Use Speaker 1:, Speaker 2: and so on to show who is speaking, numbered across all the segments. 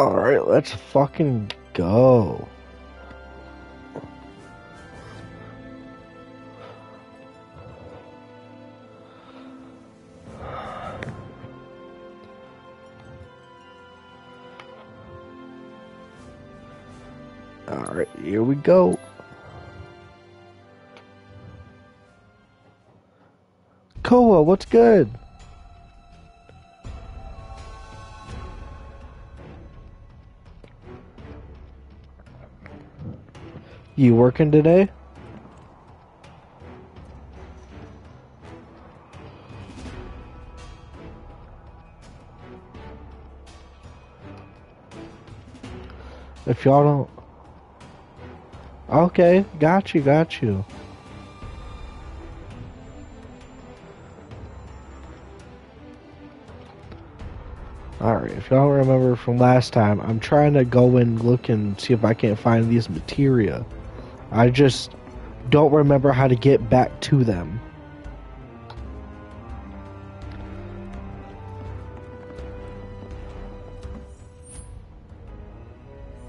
Speaker 1: Alright, let's fucking go. Alright, here we go. Koa, what's good? You working today? If y'all don't... Okay, got you, got you. Alright, if y'all remember from last time, I'm trying to go and look and see if I can't find these materia. I just don't remember how to get back to them.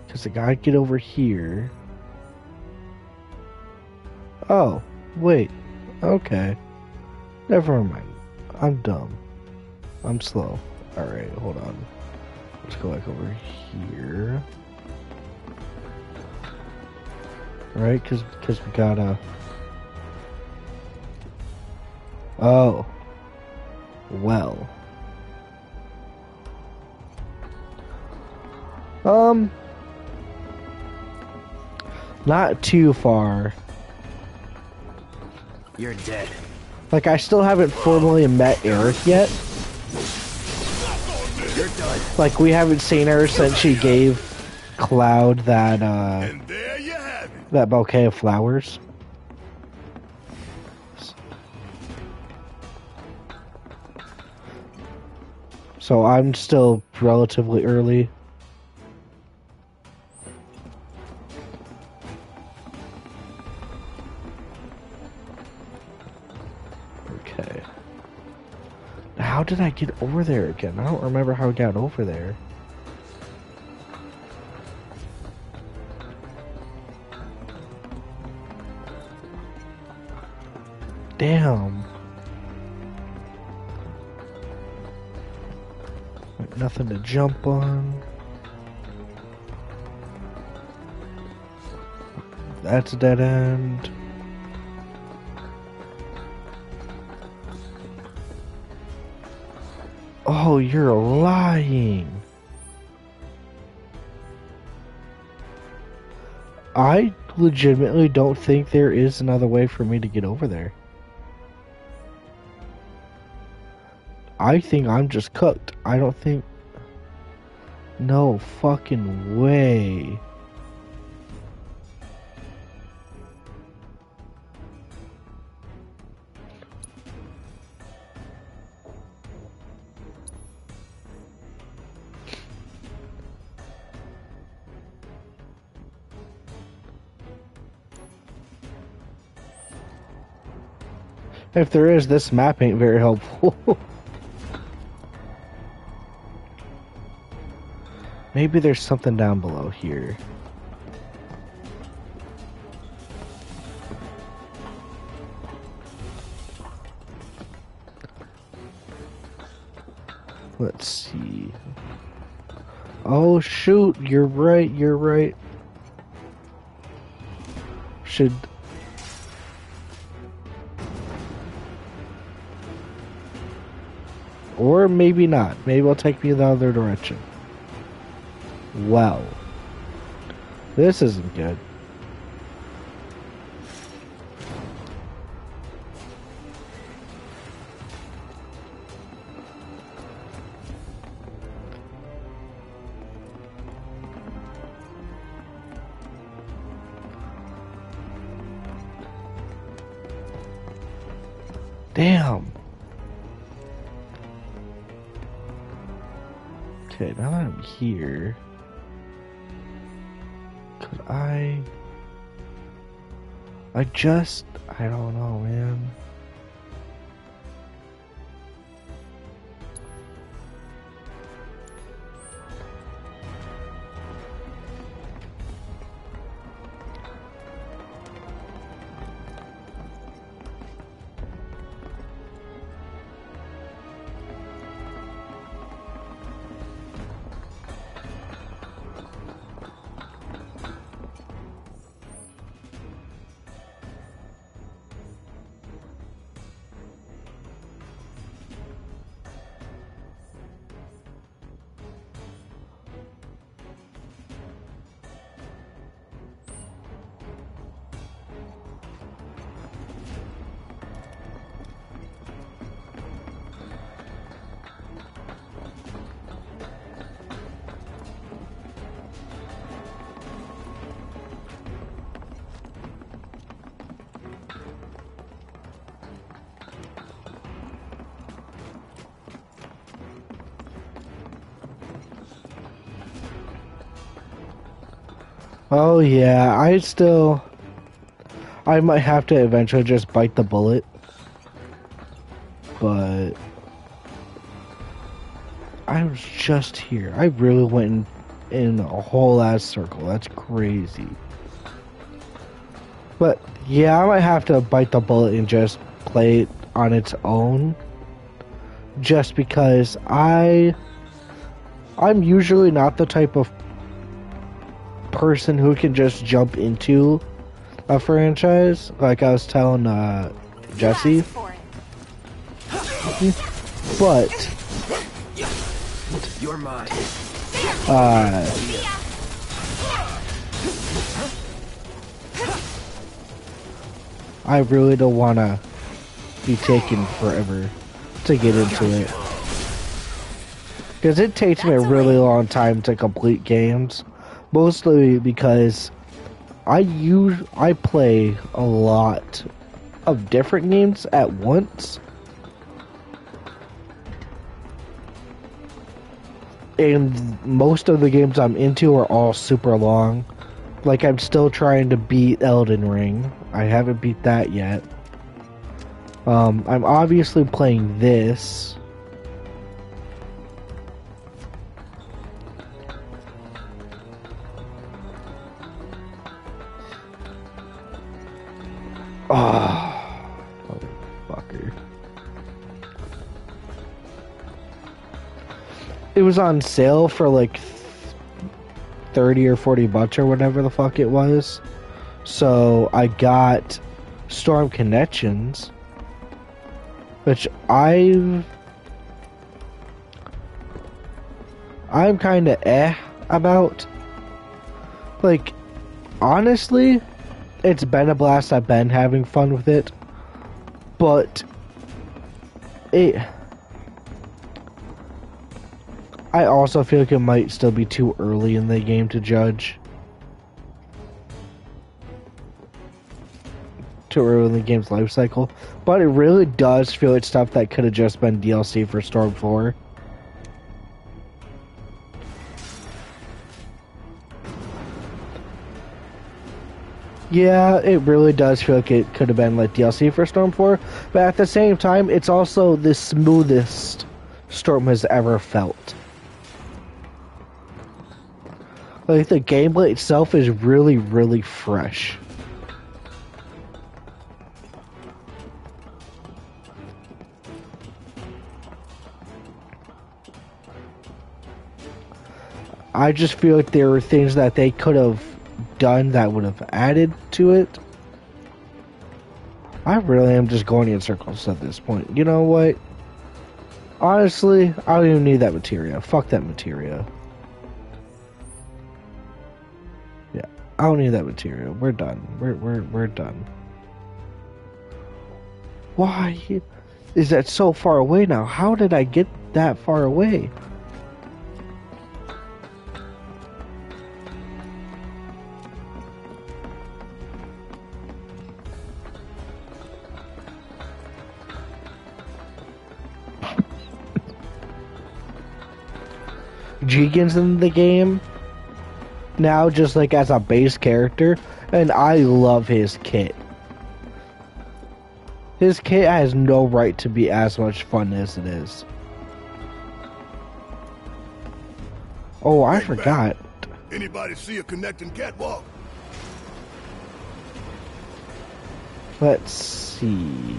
Speaker 1: Because I gotta get over here. Oh, wait. Okay. Never mind. I'm dumb. I'm slow. Alright, hold on. Let's go back over here. Right? Because cause we gotta... Oh. Well. Um... Not too far.
Speaker 2: You're dead.
Speaker 1: Like, I still haven't formally met Aerith yet. Like, we haven't seen her since she gave Cloud that, uh,
Speaker 3: And there you have it.
Speaker 1: That bouquet of flowers. So I'm still relatively early. Okay. How did I get over there again? I don't remember how I got over there. Damn. Like nothing to jump on. That's a dead end. Oh, you're lying. I legitimately don't think there is another way for me to get over there. I think I'm just cooked. I don't think. No fucking way. If there is, this map ain't very helpful. Maybe there's something down below here. Let's see. Oh shoot, you're right, you're right. Should Or maybe not. Maybe it'll take me the other direction. Well. This isn't good. I just, yeah, I still. I might have to eventually just bite the bullet. But. I was just here. I really went in, in a whole ass circle. That's crazy. But yeah, I might have to bite the bullet and just play it on its own. Just because I. I'm usually not the type of person who can just jump into a franchise. Like I was telling uh, Jesse. But
Speaker 2: you're mine.
Speaker 1: Uh, I really don't want to be taking forever to get into it. Because it takes me a really long time to complete games. Mostly because I use I play a lot of different games at once. And most of the games I'm into are all super long. Like I'm still trying to beat Elden Ring. I haven't beat that yet. Um, I'm obviously playing this. Oh, motherfucker. It was on sale for like 30 or 40 bucks or whatever the fuck it was. So I got Storm Connections, which I've. I'm kind of eh about. Like, honestly, it's been a blast. I've been having fun with it, but it. I also feel like it might still be too early in the game to judge. Too early in the game's life cycle, but it really does feel like stuff that could have just been DLC for Storm 4. Yeah, it really does feel like it could have been like DLC for Storm 4, but at the same time, it's also the smoothest Storm has ever felt. Like the gameplay itself is really, really fresh. I just feel like there were things that they could have done that would have added to it. I really am just going in circles at this point. You know what? Honestly, I don't even need that materia. Fuck that materia. Yeah, I don't need that material. We're done. We're we're we're done. Why is that so far away now? How did I get that far away? Jigen's in the game now, just like as a base character, and I love his kit. His kit has no right to be as much fun as it is. Oh, I forgot.
Speaker 3: Anybody see a connecting catwalk?
Speaker 1: Let's see.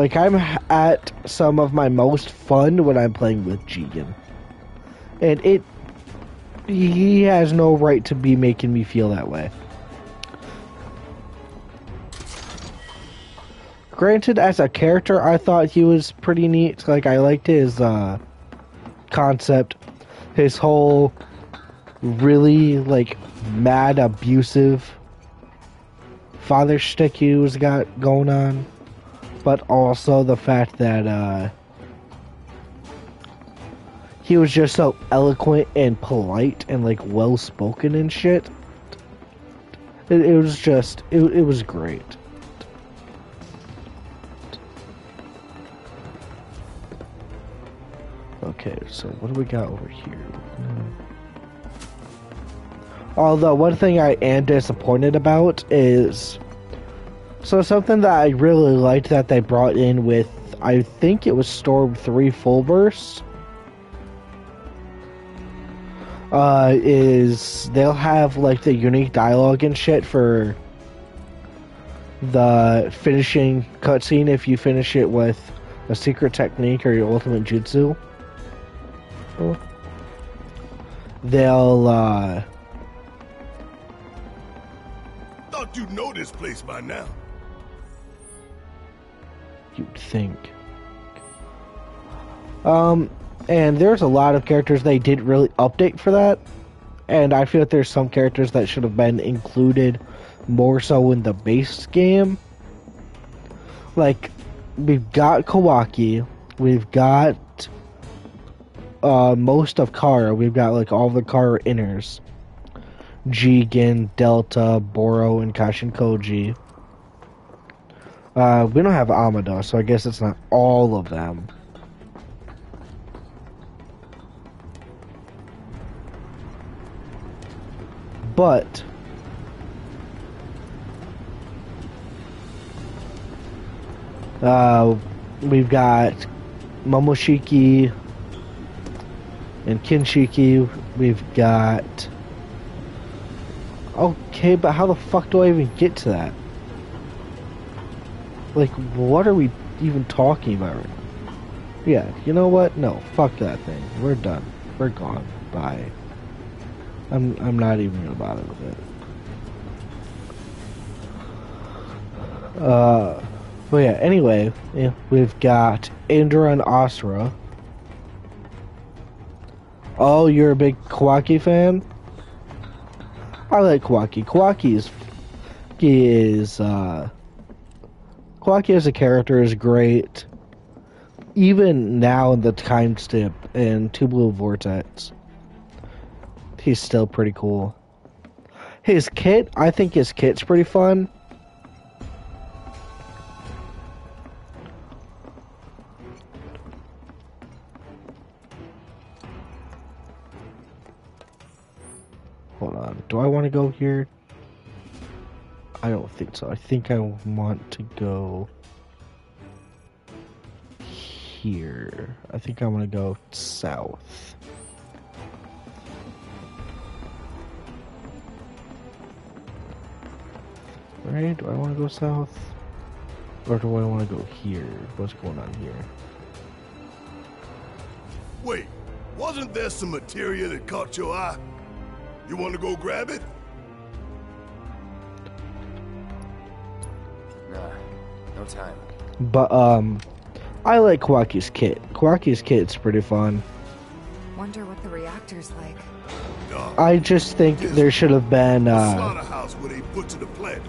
Speaker 1: Like I'm at some of my most fun when I'm playing with Jigen. And it he has no right to be making me feel that way. Granted, as a character, I thought he was pretty neat. Like, I liked his uh, concept, his whole really like mad, abusive father shtick he was got going on but also the fact that uh, he was just so eloquent and polite and like well spoken and shit. It, it was just it, it was great. Okay, so what do we got over here? Although one thing I am disappointed about is so something that I really liked that they brought in with I think it was Storm 3 Full Burst uh, is they'll have like the unique dialogue and shit for the finishing cutscene if you finish it with a secret technique or your ultimate jutsu. They'll uh
Speaker 3: Thought you'd know this place by now.
Speaker 1: You'd think. Um and there's a lot of characters they didn't really update for that. And I feel like there's some characters that should have been included more so in the base game. Like, we've got Kawaki, we've got uh, most of Kara, we've got like all the Kara inners. Jigen, Delta, Boro, and Kashin Koji. Uh, we don't have Amado, so I guess it's not all of them. But uh, we've got Momoshiki and Kinshiki. We've got okay, but how the fuck do I even get to that? Like, what are we even talking about right now? Yeah, you know what? No, fuck that thing. We're done. We're gone. Bye. I'm I'm not even gonna bother with it. Uh, but yeah. Anyway, yeah, we've got Indra and Asura. Oh, you're a big Kawaki fan? I like Kawaki. Kawaki is he is uh Kawaki as a character is great. Even now in the time step in Two Blue Vortex. He's still pretty cool. His kit, I think his kit's pretty fun. Hold on. Do I want to go here? I don't think so. I think I want to go here. I think I want to go south. Right? Do I want to go south? Or do I want to go here? What's going on here?
Speaker 3: Wait, wasn't there some materia that caught your eye? You want to go grab it?
Speaker 2: No time.
Speaker 1: But, um, I like Kawaki's kit. Kawaki's kit's pretty fun.
Speaker 4: Wonder what the reactor's like.
Speaker 1: I just think there should have been, uh,
Speaker 3: where they butcher the plant.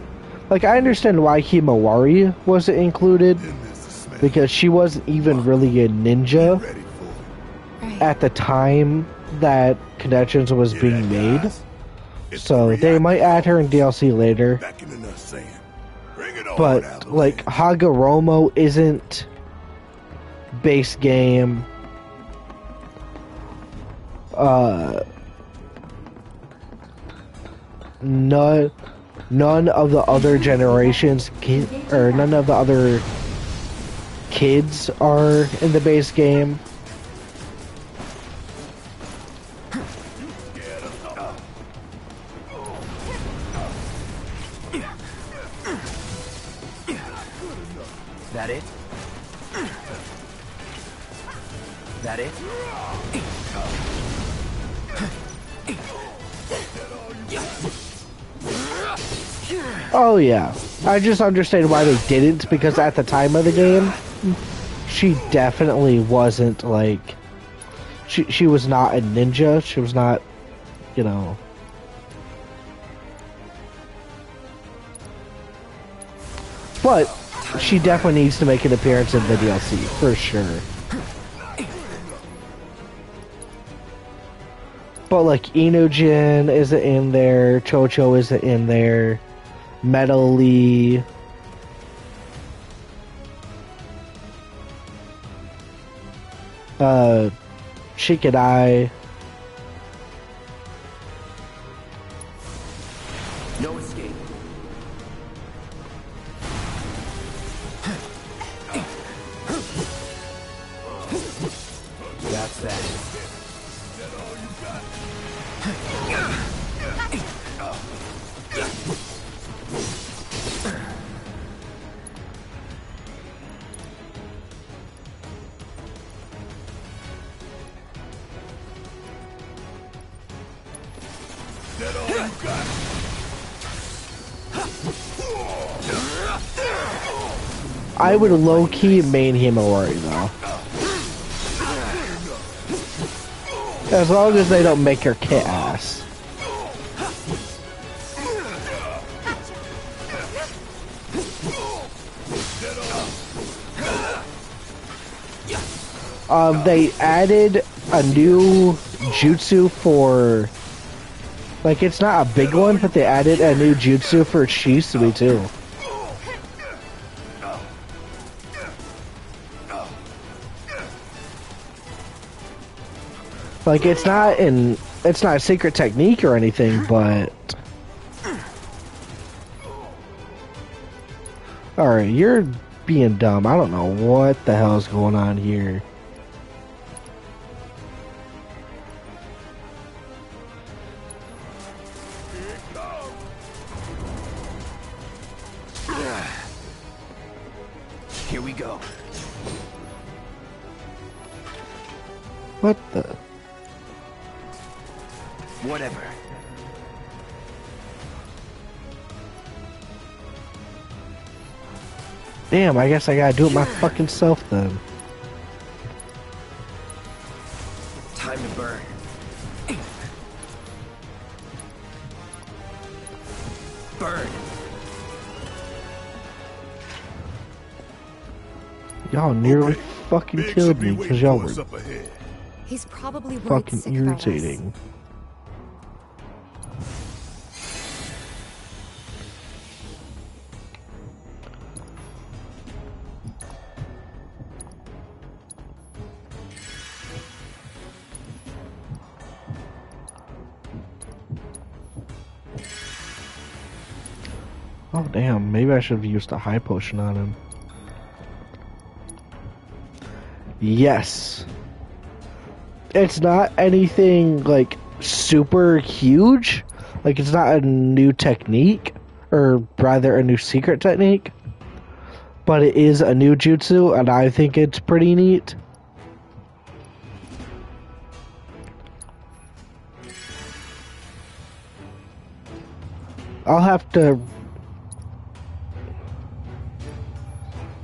Speaker 1: like, I understand why Himawari wasn't included,
Speaker 3: Then there's the smell.
Speaker 1: because she wasn't even really a ninja
Speaker 3: Ready for it.
Speaker 4: Right.
Speaker 1: at the time that Connections was being made. So they might add her in DLC later. But like Hagoromo isn't base game. Uh, none, none of the other generations or none of the other kids are in the base game. Oh yeah, I just understand why they didn't because at the time of the game, she definitely wasn't like she she was not a ninja. She was not, you know. But she definitely needs to make an appearance in the DLC for sure. But like Inojin isn't in there, Chocho isn't in there. Metally. Uh,
Speaker 3: Shikadai.
Speaker 1: I would low key main him Himawari though. As long as they don't make her kit ass. Um, they added a new jutsu for, like, it's not a big one, but they added a new jutsu for Shisui too. Like it's not in it's not a secret technique or anything, but Alright, you're being dumb. I don't know what the hell's going on here.
Speaker 2: Here
Speaker 1: Damn, I guess I gotta do it my fucking self then.
Speaker 2: Time to burn. Burn.
Speaker 1: Y'all nearly
Speaker 3: Okay.
Speaker 1: fucking
Speaker 3: Big
Speaker 1: killed me because y'all
Speaker 3: for
Speaker 1: were
Speaker 3: up ahead.
Speaker 4: He's probably worried
Speaker 1: fucking
Speaker 4: sick about us.
Speaker 1: irritating. Should have used a high potion on him. Yes. It's not anything like super huge. Like it's not a new technique or rather a new secret technique. But it is a new jutsu and I think it's pretty neat. I'll have to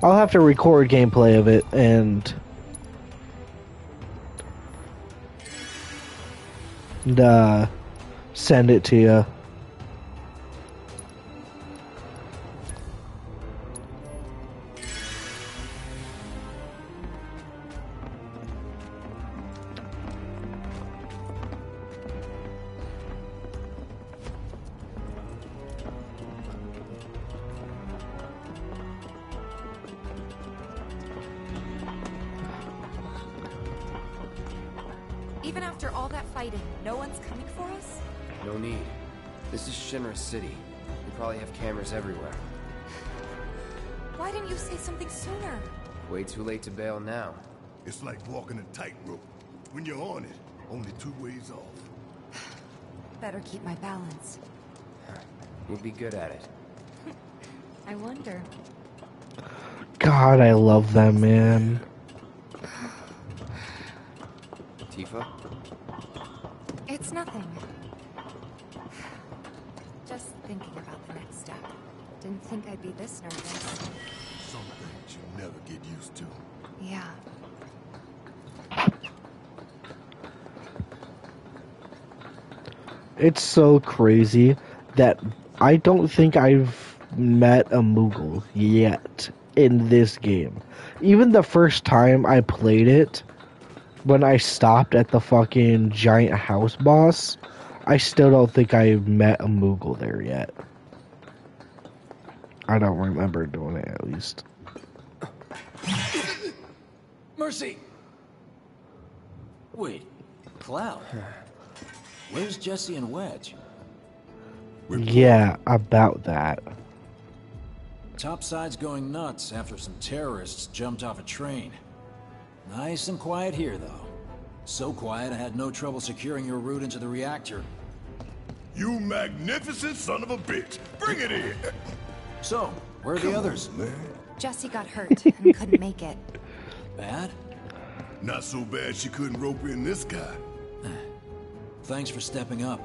Speaker 1: I'll have to record gameplay of it and and uh, send it to you.
Speaker 2: Bail now.
Speaker 3: It's like walking a tightrope. When you're on it, only two ways off.
Speaker 4: Better keep my balance.
Speaker 2: You'll be good at it.
Speaker 4: I wonder.
Speaker 1: God, I love them, man.
Speaker 2: Tifa?
Speaker 4: It's nothing. Just thinking about the next step. Didn't think I'd be this nervous.
Speaker 3: Some things you never get used to.
Speaker 4: Yeah.
Speaker 1: It's so crazy that I don't think I've met a Moogle yet in this game. Even the first time I played it, when I stopped at the fucking giant house boss, I still don't think I've met a Moogle there yet. I don't remember doing it at least.
Speaker 5: Mercy! Wait, Cloud. Where's Jesse and Wedge?
Speaker 1: Yeah, about that.
Speaker 5: Topside's going nuts after some terrorists jumped off a train. Nice and quiet here, though. So quiet I had no trouble securing your route into the reactor.
Speaker 6: You magnificent son of a bitch! Bring it in!
Speaker 5: So, where are the others?
Speaker 6: Man,
Speaker 4: Jesse got hurt and couldn't make it.
Speaker 5: Bad?
Speaker 6: not so bad she couldn't rope in this guy.
Speaker 5: Thanks for stepping up.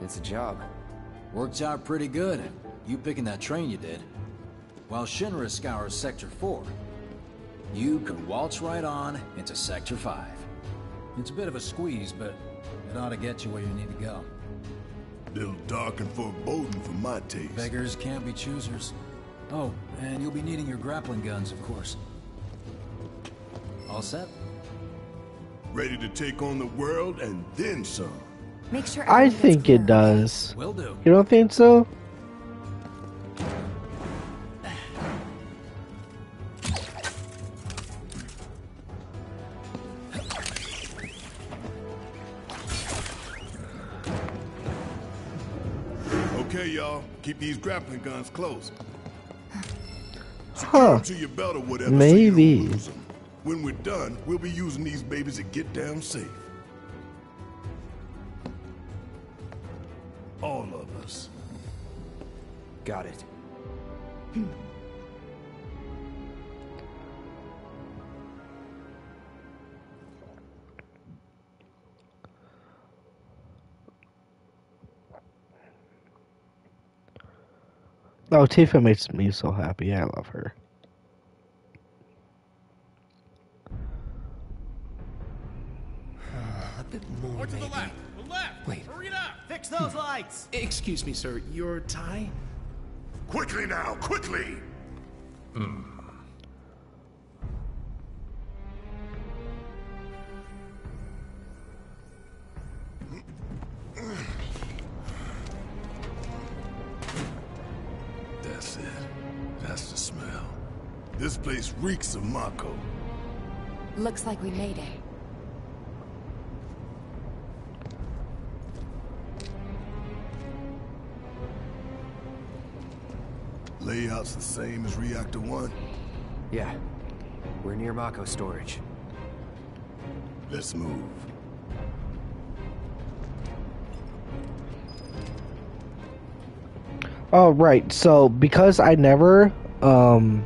Speaker 2: It's a job.
Speaker 5: Worked out pretty good. You picking that train you did. While Shinra scours Sector 4, you can waltz right on into Sector 5. It's a bit of a squeeze, but it ought to get you where you need to go.
Speaker 6: Little dark and foreboding for my taste.
Speaker 5: Beggars can't be choosers. Oh, and you'll be needing your grappling guns, of course. All set?
Speaker 6: Ready to take on the world and then some.
Speaker 4: Make sure
Speaker 1: I
Speaker 4: everyone gets
Speaker 1: think it does.
Speaker 5: Will do.
Speaker 1: You don't think so?
Speaker 6: Okay, y'all. Keep these grappling guns close. Secure
Speaker 1: Huh.
Speaker 6: 'em to your belt or whatever. so When we're done, we'll be using these babies to get down safe. All of us.
Speaker 2: Got it. Hmm.
Speaker 1: Oh, Tifa makes me so happy. I love her.
Speaker 7: Or to the left. The left.
Speaker 2: Wait.
Speaker 7: Hurry it up.
Speaker 8: Fix those lights!
Speaker 7: Excuse me, sir. Your tie?
Speaker 6: Quickly now, quickly! That's it. That's the smell. This place reeks of Mako.
Speaker 4: Looks like we made it.
Speaker 6: Layout's the same as Reactor 1.
Speaker 2: Yeah. We're near Mako storage.
Speaker 6: Let's move.
Speaker 1: Oh, right. So, because I never um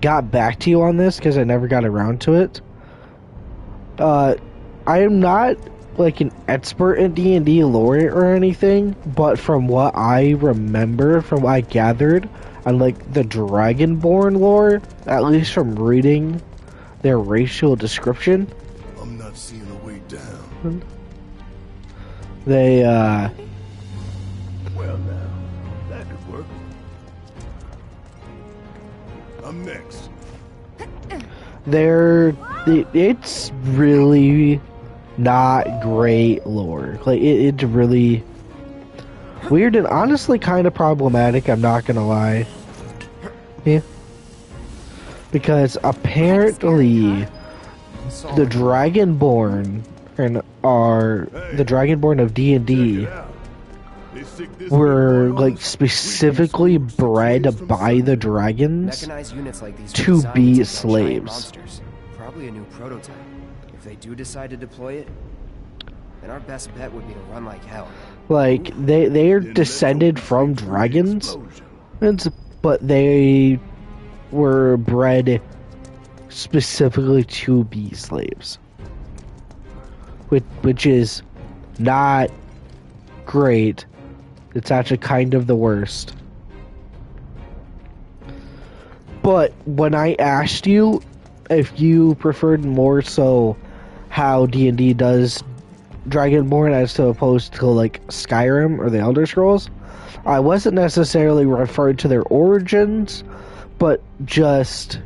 Speaker 1: got back to you on this because I never got around to it. Uh, I am not like an expert in D and D lore or anything, but from what I remember, from what I gathered on like the Dragonborn lore, at least from reading their racial description,
Speaker 6: I'm not seeing a way down.
Speaker 1: they uh
Speaker 6: Well, now, that could work. I'm next.
Speaker 1: they're it, it's really not great lore. Like it, it's really weird and honestly kind of problematic. I'm not gonna lie. Yeah, because apparently the Dragonborn and are the Dragonborn of D and D
Speaker 6: Check it out. They stick this
Speaker 1: were
Speaker 6: big boy on
Speaker 1: like specifically
Speaker 6: We can use some
Speaker 1: bred by the dragons.
Speaker 2: Mechanized units like these were
Speaker 1: to be
Speaker 2: to kill giant
Speaker 1: slaves.
Speaker 2: Probably a new prototype. If they do decide to deploy it, then our best bet would be to run like hell.
Speaker 1: Like they they are descended from
Speaker 6: we see through the
Speaker 1: dragons.
Speaker 6: explosion.
Speaker 1: It's, but they were bred specifically to be slaves, which which is not great. It's actually kind of the worst. But when I asked you if you preferred more so how D and D does Dragonborn as to opposed to like Skyrim or the Elder Scrolls, I wasn't necessarily referring to their origins, but just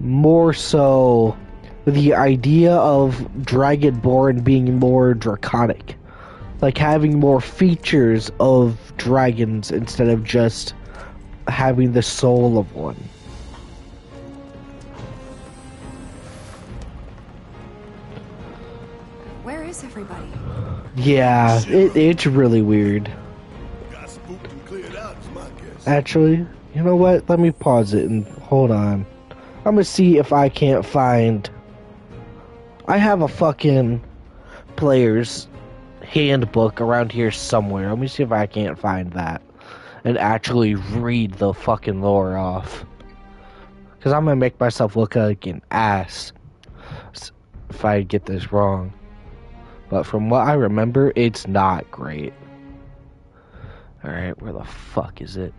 Speaker 1: more so the idea of Dragonborn being more draconic. like having more features of dragons instead of just having the soul of one. Yeah, it, it's really weird. Actually, you know what? Let me pause it and hold on. I'm gonna see if I can't find. I have a fucking player's handbook around here somewhere. Let me see if I can't find that and actually read the fucking lore off. Because I'm gonna make myself look like an ass if I get this wrong. But from what I remember, it's not great. Alright, where the fuck is it?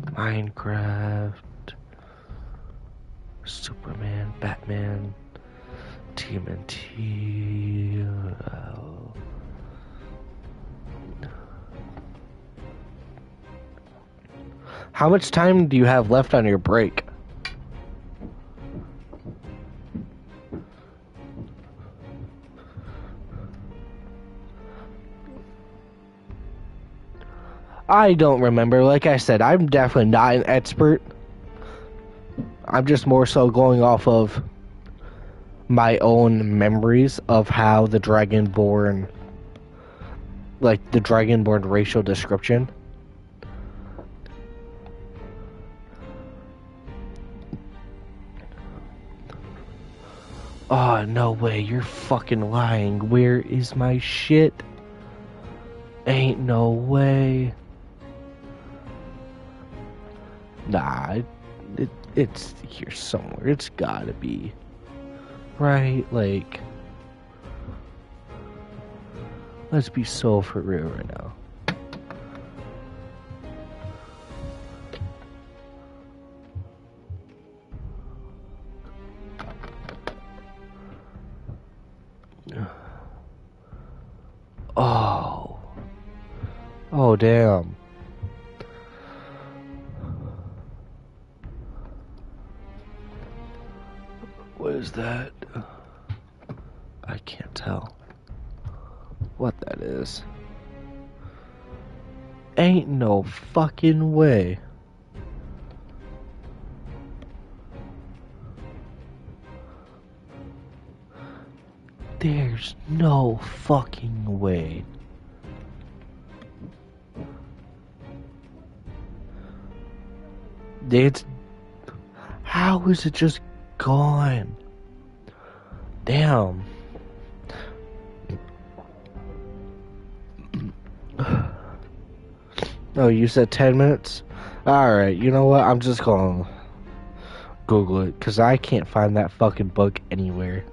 Speaker 1: Minecraft, Superman, Batman, TMNT. uh, How much time do you have left on your break? I don't remember. Like I said, I'm definitely not an expert. I'm just more so going off of my own memories of how the Dragonborn, like the Dragonborn racial description. Oh, no way. You're fucking lying. Where is my shit? Ain't no way. Nah, it, it, it's here somewhere. It's gotta be. Right? Like. Let's be so for real right now. Oh. Oh, damn. That? I can't tell what that is. Ain't no fucking way. There's no fucking way. It's. How is it just gone? Damn. Oh, you said 10 minutes? Alright, you know what? I'm just gonna Google it, because I can't find that fucking book anywhere.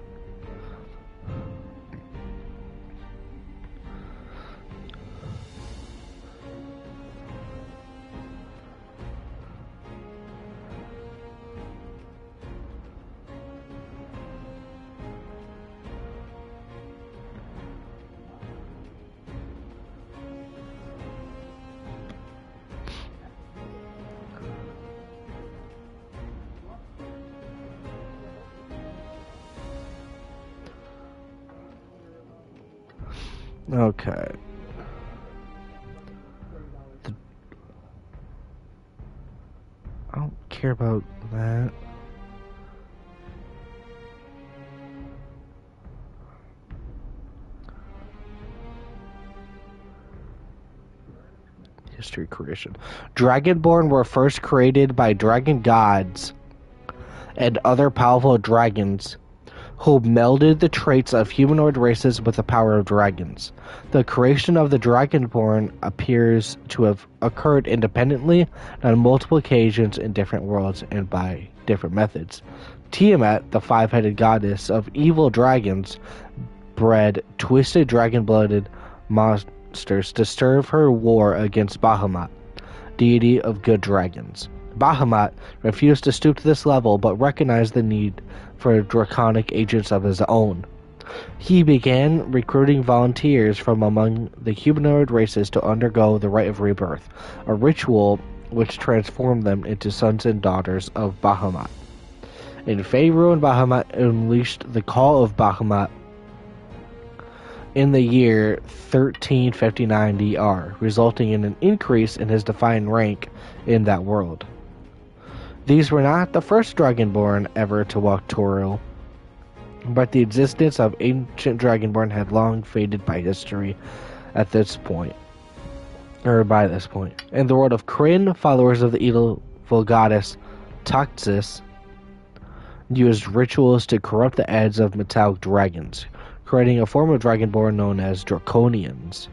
Speaker 1: Dragonborn were first created by dragon gods and other powerful dragons who melded the traits of humanoid races with the power of dragons. The creation of the Dragonborn appears to have occurred independently on multiple occasions in different worlds and by different methods. Tiamat, the five headed goddess of evil dragons, bred twisted dragon blooded monsters to serve her war against Bahamut, deity of good dragons. Bahamut refused to stoop to this level but recognized the need for draconic agents of his own. He began recruiting volunteers from among the humanoid races to undergo the rite of rebirth, a ritual which transformed them into sons and daughters of Bahamut. In Faerun, Bahamut unleashed the call of Bahamut in the year 1359 DR, resulting in an increase in his defined rank in that world. These were not the first Dragonborn ever to walk Toril, but the existence of ancient Dragonborn had long faded by history at this point. Or by this point. In the world of Krynn, followers of the evil goddess Toxis used rituals to corrupt the heads of metallic dragons, creating a form of Dragonborn known as Draconians.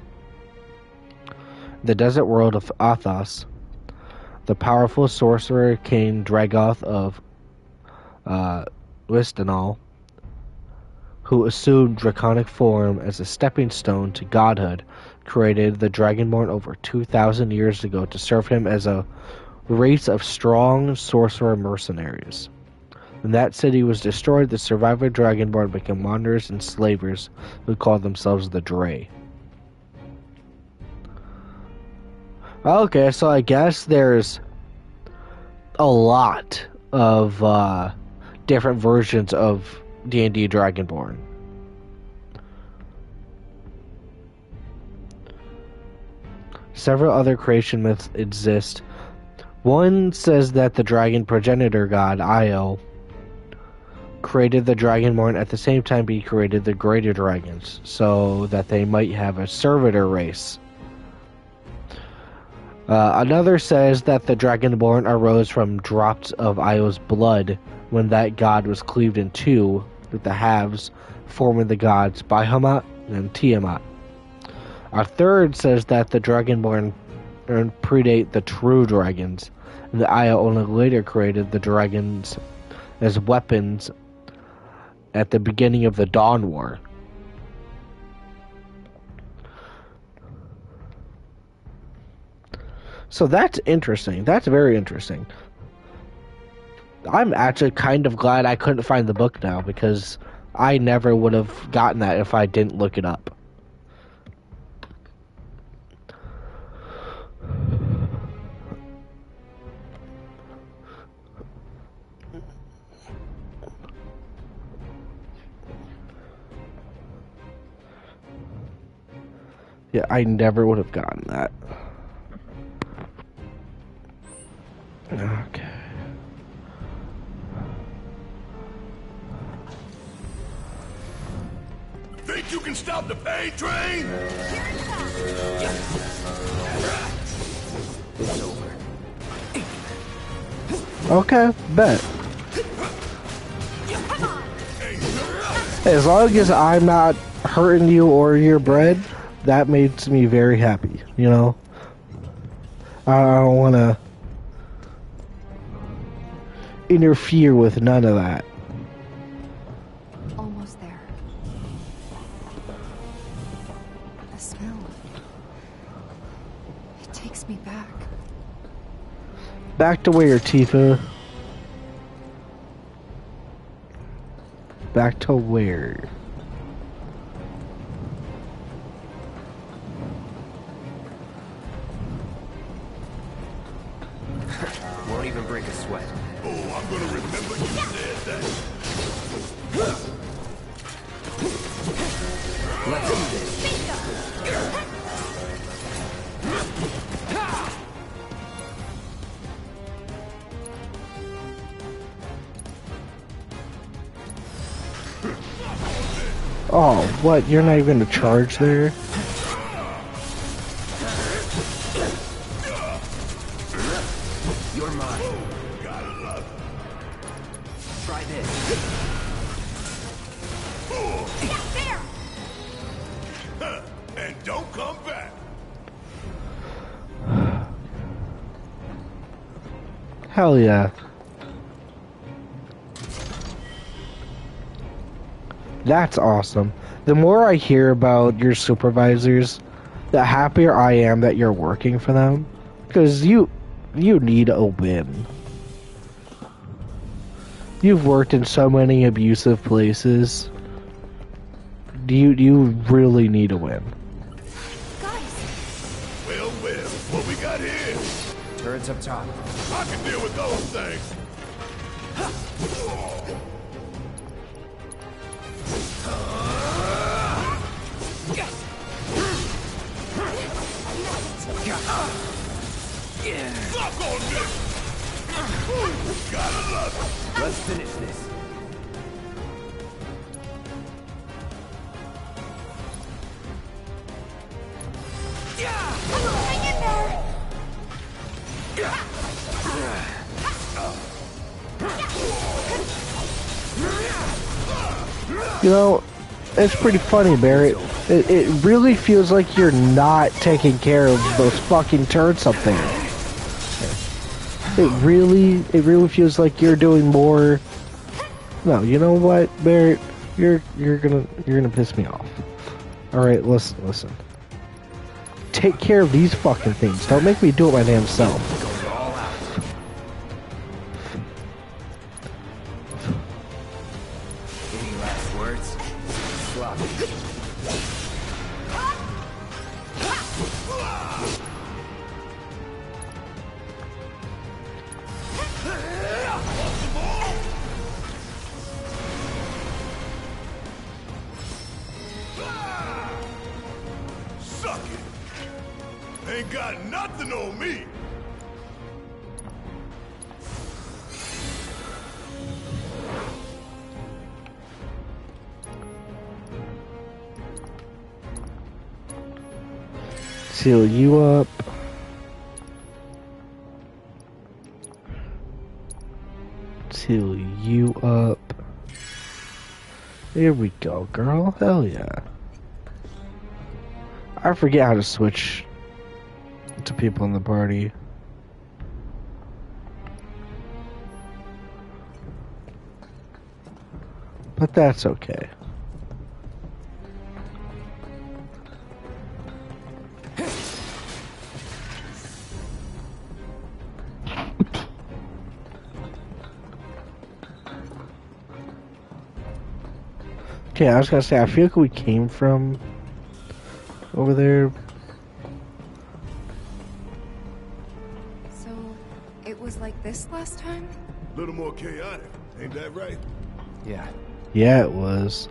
Speaker 1: The desert world of Athas, the powerful sorcerer King Dregoth of uh, Wistinal, who assumed draconic form as a stepping stone to godhood, created the Dragonborn over 2,000 years ago to serve him as a race of strong sorcerer mercenaries. When that city was destroyed, the survivor Dragonborn became wanderers and slavers who called themselves the Dray. Okay, so I guess there's a lot of uh, different versions of D&D Dragonborn. Several other creation myths exist. One says that the dragon progenitor god Io created the Dragonborn at the same time he created the greater dragons, so that they might have a servitor race. Uh, another says that the Dragonborn arose from drops of Io's blood when that god was cleaved in two, with the halves forming the gods Bahamut and Tiamat. A third says that the Dragonborn predate the true dragons, and that Io only later created the dragons as weapons at the beginning of the Dawn War. So that's interesting. That's very interesting. I'm actually kind of glad I couldn't find the book now because I never would have gotten that if I didn't look it up. Yeah, I never would have gotten that. Okay.
Speaker 3: Think you can stop the pain train?
Speaker 2: It's over.
Speaker 1: Okay, bet. As long as I'm not hurting you or your bread, that makes me very happy, you know? I don't want to interfere with none of that.
Speaker 4: Almost there. The smell. It takes me back.
Speaker 1: Back to where, Tifa? Back to where? What? You're not even gonna charge there?
Speaker 2: You're mine. Try this.
Speaker 3: And don't come back.
Speaker 1: Hell yeah. That's awesome. The more I hear about your supervisors, the happier I am that you're working for them. Because you, you need a win. You've worked in so many abusive places. Do you, you really need a win.
Speaker 4: Guys,
Speaker 3: Well, well, what we got here?
Speaker 2: Turrets up top.
Speaker 3: I can deal with those things.
Speaker 6: Gotta love!
Speaker 2: Let's finish this.
Speaker 4: Hang in there!
Speaker 1: You know, it's pretty funny, Barret. It, it really feels like you're not taking care of those fucking turds up there. It really, it really feels like you're doing more. No, you know what, Barret? You're you're gonna you're gonna piss me off. All right, listen, listen. Take care of these fucking things. Don't make me do it my damn self. Seal you up. There we go, girl. Hell yeah. I forget how to switch to people in the party. But that's okay. Okay, I was gonna say, I feel like we came from over there.
Speaker 4: So, it was like this last time?
Speaker 6: A little more chaotic, ain't that right?
Speaker 2: Yeah.
Speaker 1: Yeah, it was.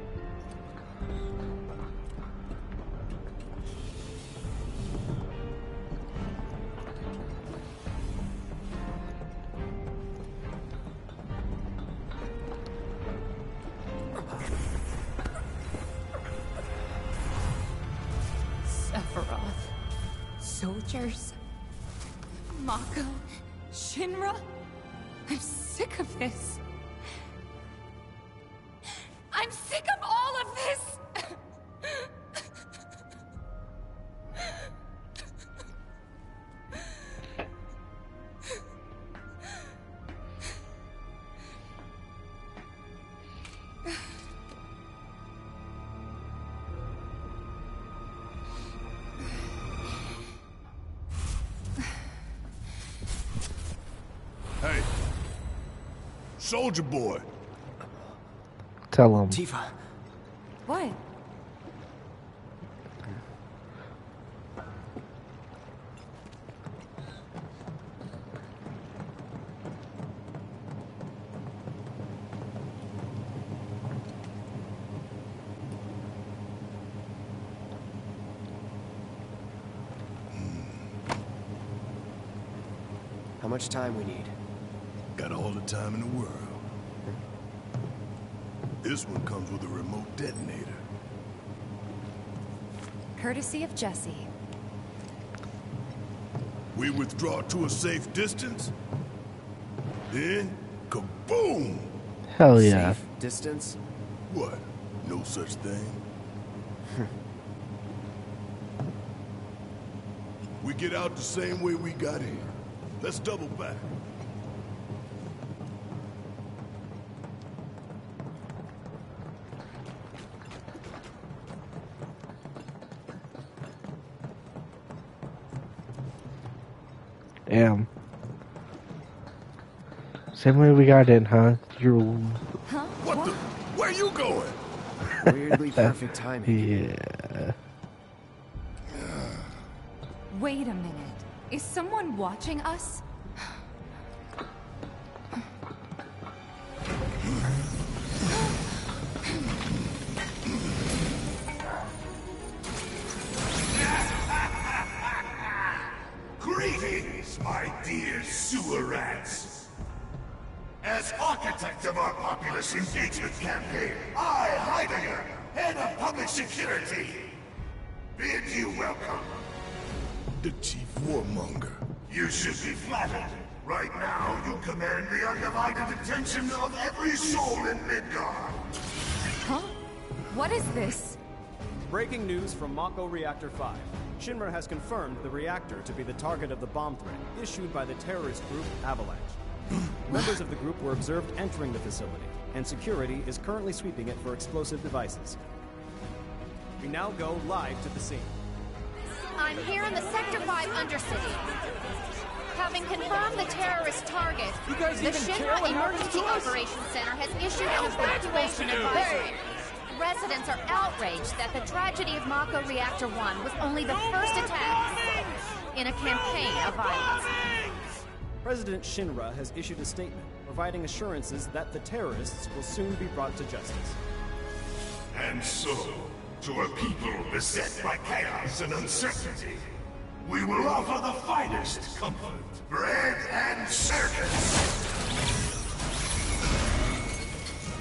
Speaker 6: Soldier boy.
Speaker 1: Tell him.
Speaker 2: Tifa.
Speaker 4: What?
Speaker 2: How much time we need?
Speaker 6: Got all the time in the world. This one comes with a remote detonator.
Speaker 4: Courtesy of Jesse.
Speaker 6: We withdraw to a safe distance. Then, kaboom!
Speaker 1: Hell yeah.
Speaker 2: Safe distance?
Speaker 6: What? No such thing. we get out the same way we got in. Let's double back.
Speaker 1: Same way we got in, huh? You're.
Speaker 4: Huh?
Speaker 6: What the? Where you going?
Speaker 2: Weirdly perfect timing.
Speaker 1: Yeah.
Speaker 4: Wait a minute. Is someone watching us?
Speaker 3: Greetings, my dear sewer rats. As architect of our populace engagement campaign, I, Heidegger, head of public security, bid you welcome.
Speaker 6: The chief warmonger.
Speaker 3: You should be flattered. Right now, you command the undivided attention of every soul in Midgard.
Speaker 4: Huh? What is this?
Speaker 8: Breaking news from Mako Reactor 5. Shinra has confirmed the reactor to be the target of the bomb threat issued by the terrorist group Avalanche. Members of the group were observed entering the facility, and security is currently sweeping it for explosive devices. We now go live to the scene.
Speaker 9: I'm here in the Sector 5 Undercity. Having confirmed the terrorist target,
Speaker 8: You guys
Speaker 9: the
Speaker 8: even
Speaker 9: Shinra Emergency? Operations Center has issued an evacuation advisory. Residents are outraged that the tragedy of Mako Reactor 1 was only the first attack in a campaign of violence.
Speaker 8: President Shinra has issued a statement providing assurances that the terrorists will soon be brought to justice.
Speaker 3: And so, to a people beset by chaos and uncertainty, we will offer the finest comfort, bread and circus.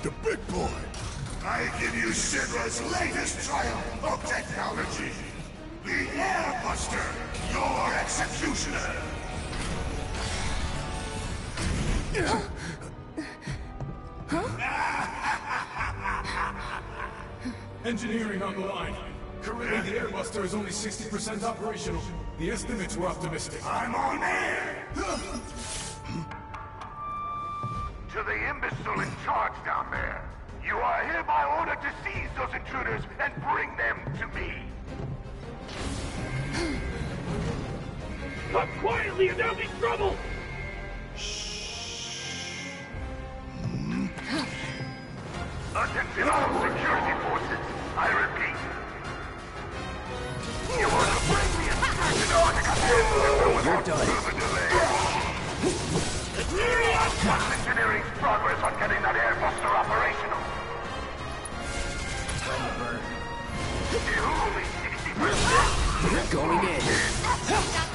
Speaker 6: The big boy.
Speaker 3: I give you Shinra's latest triumph of technology. The Airbuster, your executioner.
Speaker 10: Engineering on the line. Currently, the Airbuster is only 60% operational. The estimates were optimistic.
Speaker 3: I'm on air! to the imbecile in charge down there. You are hereby ordered to seize those intruders and bring them to me.
Speaker 11: Talk quietly or there'll be trouble!
Speaker 3: All security forces. I repeat. You are to bring command without further. What's engineering's progress on getting that operational? 60%.
Speaker 2: Going in.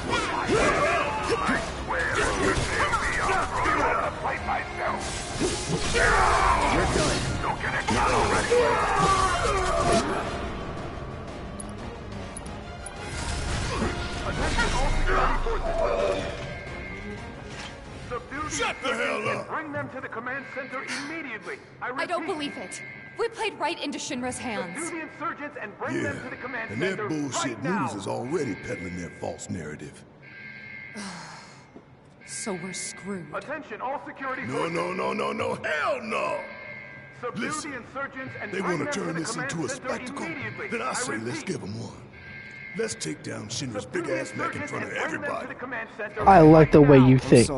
Speaker 6: Shut the hell up!
Speaker 11: Bring them to the command center immediately. I,
Speaker 4: I don't believe it. We played right into Shinra's
Speaker 11: Do
Speaker 4: hands.
Speaker 11: the insurgents and bring
Speaker 6: Yeah,
Speaker 11: them to the command
Speaker 6: and
Speaker 11: center
Speaker 6: their bullshit
Speaker 11: right now.
Speaker 6: news is already peddling their false narrative.
Speaker 4: So we're screwed.
Speaker 11: Attention, all security
Speaker 6: No,
Speaker 11: forces.
Speaker 6: no, no, no, no, hell no!
Speaker 11: Subdue
Speaker 6: Listen,
Speaker 11: the insurgents and
Speaker 6: They
Speaker 11: bring
Speaker 6: want to turn
Speaker 11: the
Speaker 6: this
Speaker 11: command
Speaker 6: into a
Speaker 11: center
Speaker 6: spectacle. Then I say let's give them one. Let's take down Shinra's big ass neck in front of
Speaker 11: and bring them to
Speaker 6: everybody.
Speaker 11: the command center
Speaker 1: I like the way you
Speaker 2: I'm
Speaker 1: think.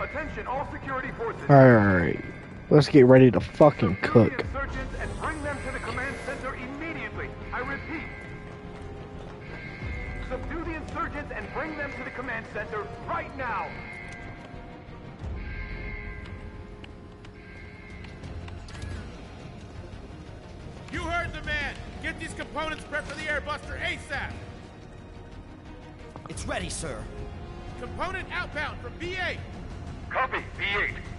Speaker 11: Attention, all security forces.
Speaker 1: Alright. Let's get ready to fucking
Speaker 11: Subdue
Speaker 1: cook.
Speaker 11: the insurgents and bring them to the command center immediately. I repeat. Subdue the insurgents and bring them to the command center right now.
Speaker 12: You heard the man! Get these components prepped for the airbuster ASAP!
Speaker 2: It's ready, sir.
Speaker 12: Component outbound from B8!
Speaker 11: Copy, B8.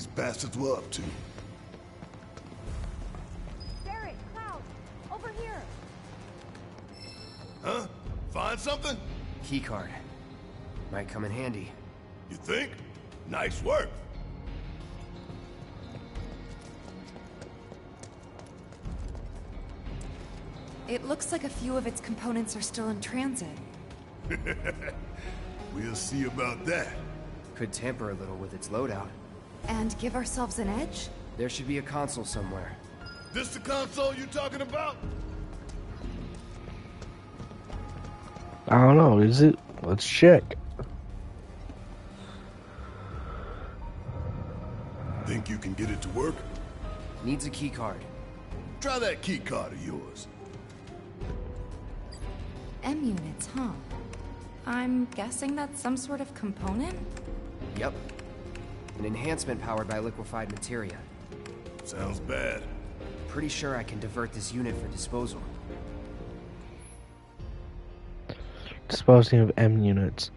Speaker 6: These bastards were up to.
Speaker 9: Derek, Cloud, over here.
Speaker 6: Huh? Find something?
Speaker 2: Keycard. Might come in handy.
Speaker 6: You think? Nice work.
Speaker 4: It looks like a few of its components are still in transit.
Speaker 6: we'll see about that.
Speaker 2: Could tamper a little with its loadout.
Speaker 4: And give ourselves an edge?
Speaker 2: There should be a console somewhere.
Speaker 6: This the console you talking about?
Speaker 1: I don't know. Is it? Let's check.
Speaker 6: Think you can get it to work?
Speaker 2: Needs a key card.
Speaker 6: Try that key card of yours.
Speaker 4: M units, huh? I'm guessing that's some sort of component?
Speaker 2: Yep. An enhancement powered by liquefied materia.
Speaker 6: Sounds bad.
Speaker 2: Pretty sure I can divert this unit for disposal.
Speaker 1: Disposing of M units.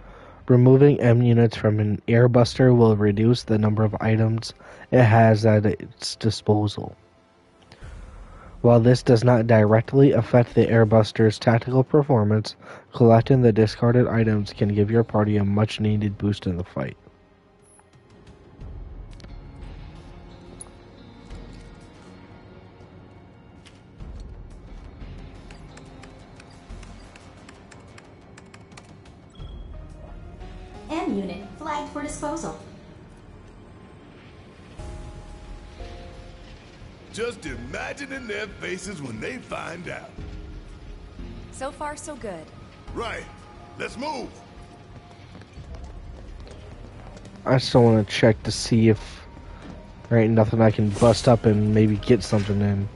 Speaker 1: Removing M units from an airbuster will reduce the number of items it has at its disposal. While this does not directly affect the airbuster's tactical performance, collecting the discarded items can give your party a much needed boost in the fight.
Speaker 13: M unit flagged for disposal.
Speaker 6: Just imagining their faces when they find out.
Speaker 4: So far, so good.
Speaker 6: Right. Let's move.
Speaker 1: I still want to check to see if there ain't nothing I can bust up and maybe get something in.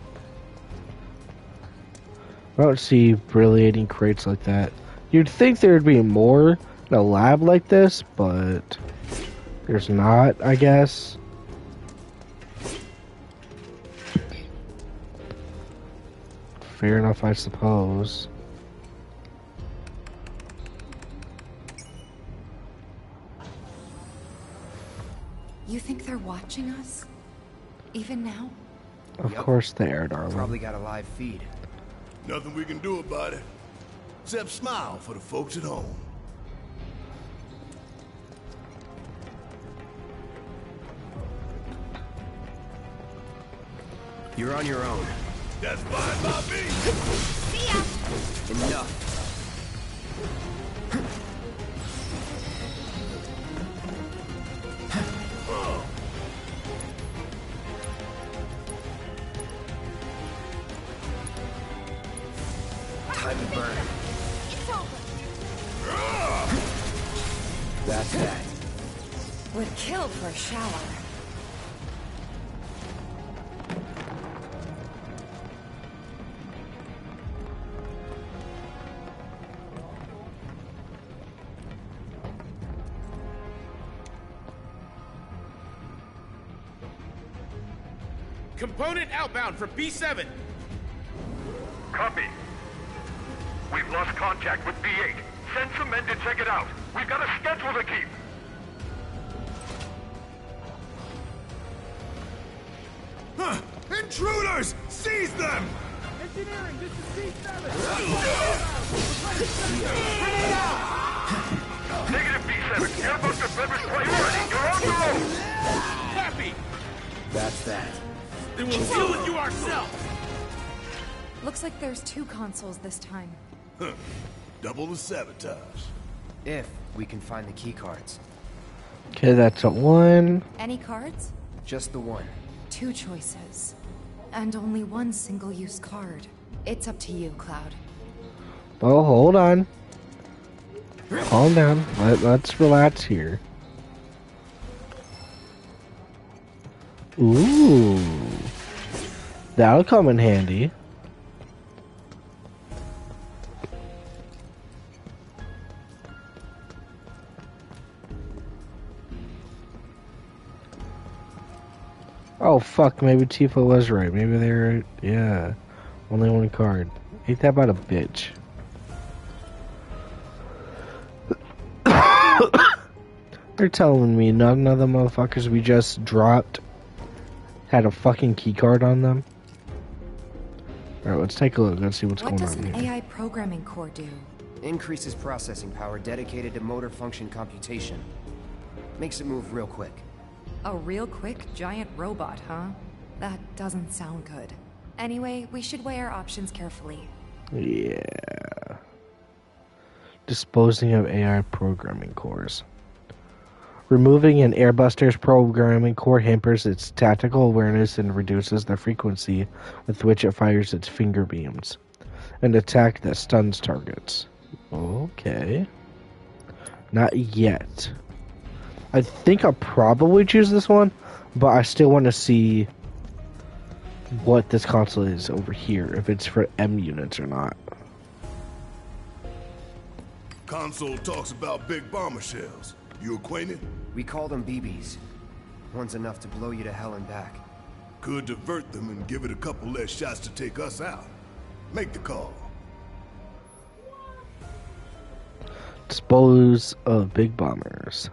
Speaker 1: I don't see brilliating crates like that. You'd think there'd be more in a lab like this, but there's not, I guess. Fair enough, I suppose.
Speaker 4: You think they're watching us? Even now?
Speaker 1: Of
Speaker 2: Yep.
Speaker 1: course they are, darling.
Speaker 2: Probably got a live feed.
Speaker 6: Nothing we can do about it. Except smile for the folks at home.
Speaker 2: You're on your own.
Speaker 6: That's fine by me.
Speaker 9: See ya!
Speaker 2: Enough.
Speaker 12: Component outbound for B7.
Speaker 11: Copy. We've lost contact with B8. Send some men to check it out. We've got a schedule to keep.
Speaker 6: Huh. Intruders! Seize them!
Speaker 12: Engineering, this is B7.
Speaker 11: Negative B7. Airbuster Beverage Plate ready. You're on your own.
Speaker 12: Copy.
Speaker 2: That's that.
Speaker 12: Then we'll deal with you ourselves.
Speaker 4: Looks like there's two consoles this time.
Speaker 6: Huh. Double the sabotage.
Speaker 2: If we can find the key cards.
Speaker 1: Okay, that's a one.
Speaker 4: Any cards?
Speaker 2: Just the one.
Speaker 4: Two choices. And only one single-use card. It's up to you, Cloud.
Speaker 1: Well, hold on. Calm down. Let, let's relax here. Ooh. That'll come in handy. Oh fuck, maybe Tifa was right. Maybe they're yeah. Only one card. Ain't that about a bitch? They're telling me none of the motherfuckers we just dropped had a fucking keycard on them. Alright, let's take a look. Let's see what's
Speaker 4: What
Speaker 1: going
Speaker 4: does an
Speaker 1: here.
Speaker 4: AI programming core do?
Speaker 2: Increases processing power dedicated to motor function computation. Makes it move real quick.
Speaker 4: A real quick giant robot, huh? That doesn't sound good. Anyway, we should weigh our options carefully.
Speaker 1: Yeah. Disposing of AI programming cores. Removing an airbuster's programming core hampers its tactical awareness and reduces the frequency with which it fires its finger beams. An attack that stuns targets. Okay. Not yet. I think I'll probably choose this one, but I still want to see what this console is over here, if it's for M units or not.
Speaker 6: Console talks about big bomber shells. You acquainted?
Speaker 2: We call them BBs. One's enough to blow you to hell and back.
Speaker 6: Could divert them and give it a couple less shots to take us out. Make the call.
Speaker 1: Dispose of big bombers.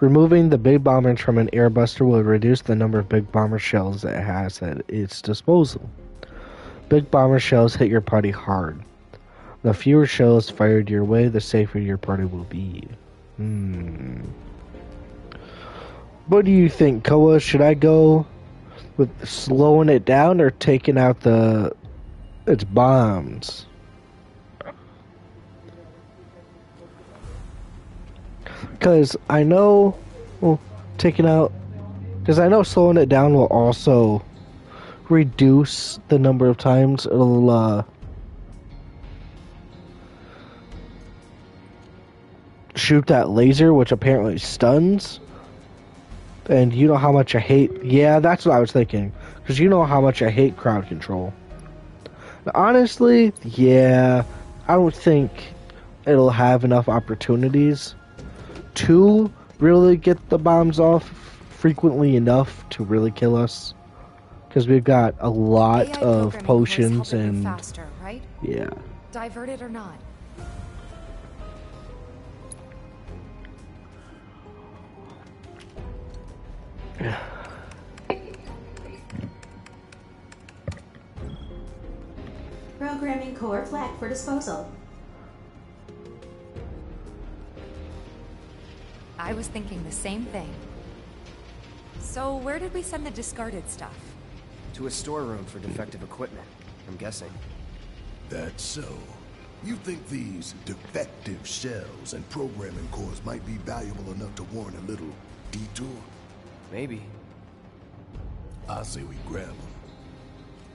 Speaker 1: Removing the big bombers from an airbuster will reduce the number of big bomber shells it has at its disposal. Big bomber shells hit your party hard. The fewer shells fired your way, the safer your party will be. Hmm. What do you think, Koa? Should I go with slowing it down or taking out the its bombs? Because I know, well, taking out, because I know slowing it down will also reduce the number of times it'll uh, shoot that laser, which apparently stuns. And you know how much I hate. Yeah, that's what I was thinking. Because you know how much I hate crowd control. Now, honestly, yeah, I don't think it'll have enough opportunities to really get the bombs off frequently enough to really kill us. Because we've got a lot
Speaker 4: AI
Speaker 1: of potions
Speaker 4: help it move
Speaker 1: and.
Speaker 4: faster, right?
Speaker 1: Yeah.
Speaker 4: Divert it or not.
Speaker 13: Programming core flagged for disposal.
Speaker 4: I was thinking the same thing. So, where did we send the discarded stuff?
Speaker 2: To a storeroom for defective equipment, I'm guessing.
Speaker 6: That's so. You think these defective shells and programming cores might be valuable enough to warrant a little detour?
Speaker 2: Maybe.
Speaker 6: I say we grab them.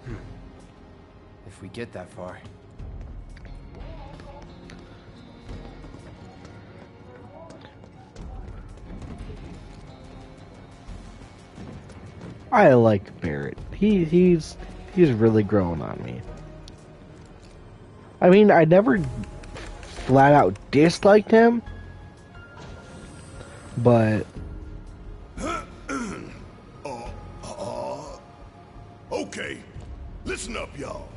Speaker 6: Hmm.
Speaker 2: If we get that far.
Speaker 1: I like Barret. He he's he's really growing on me. I mean, I never flat out disliked him, but
Speaker 6: Okay, listen up, y'all.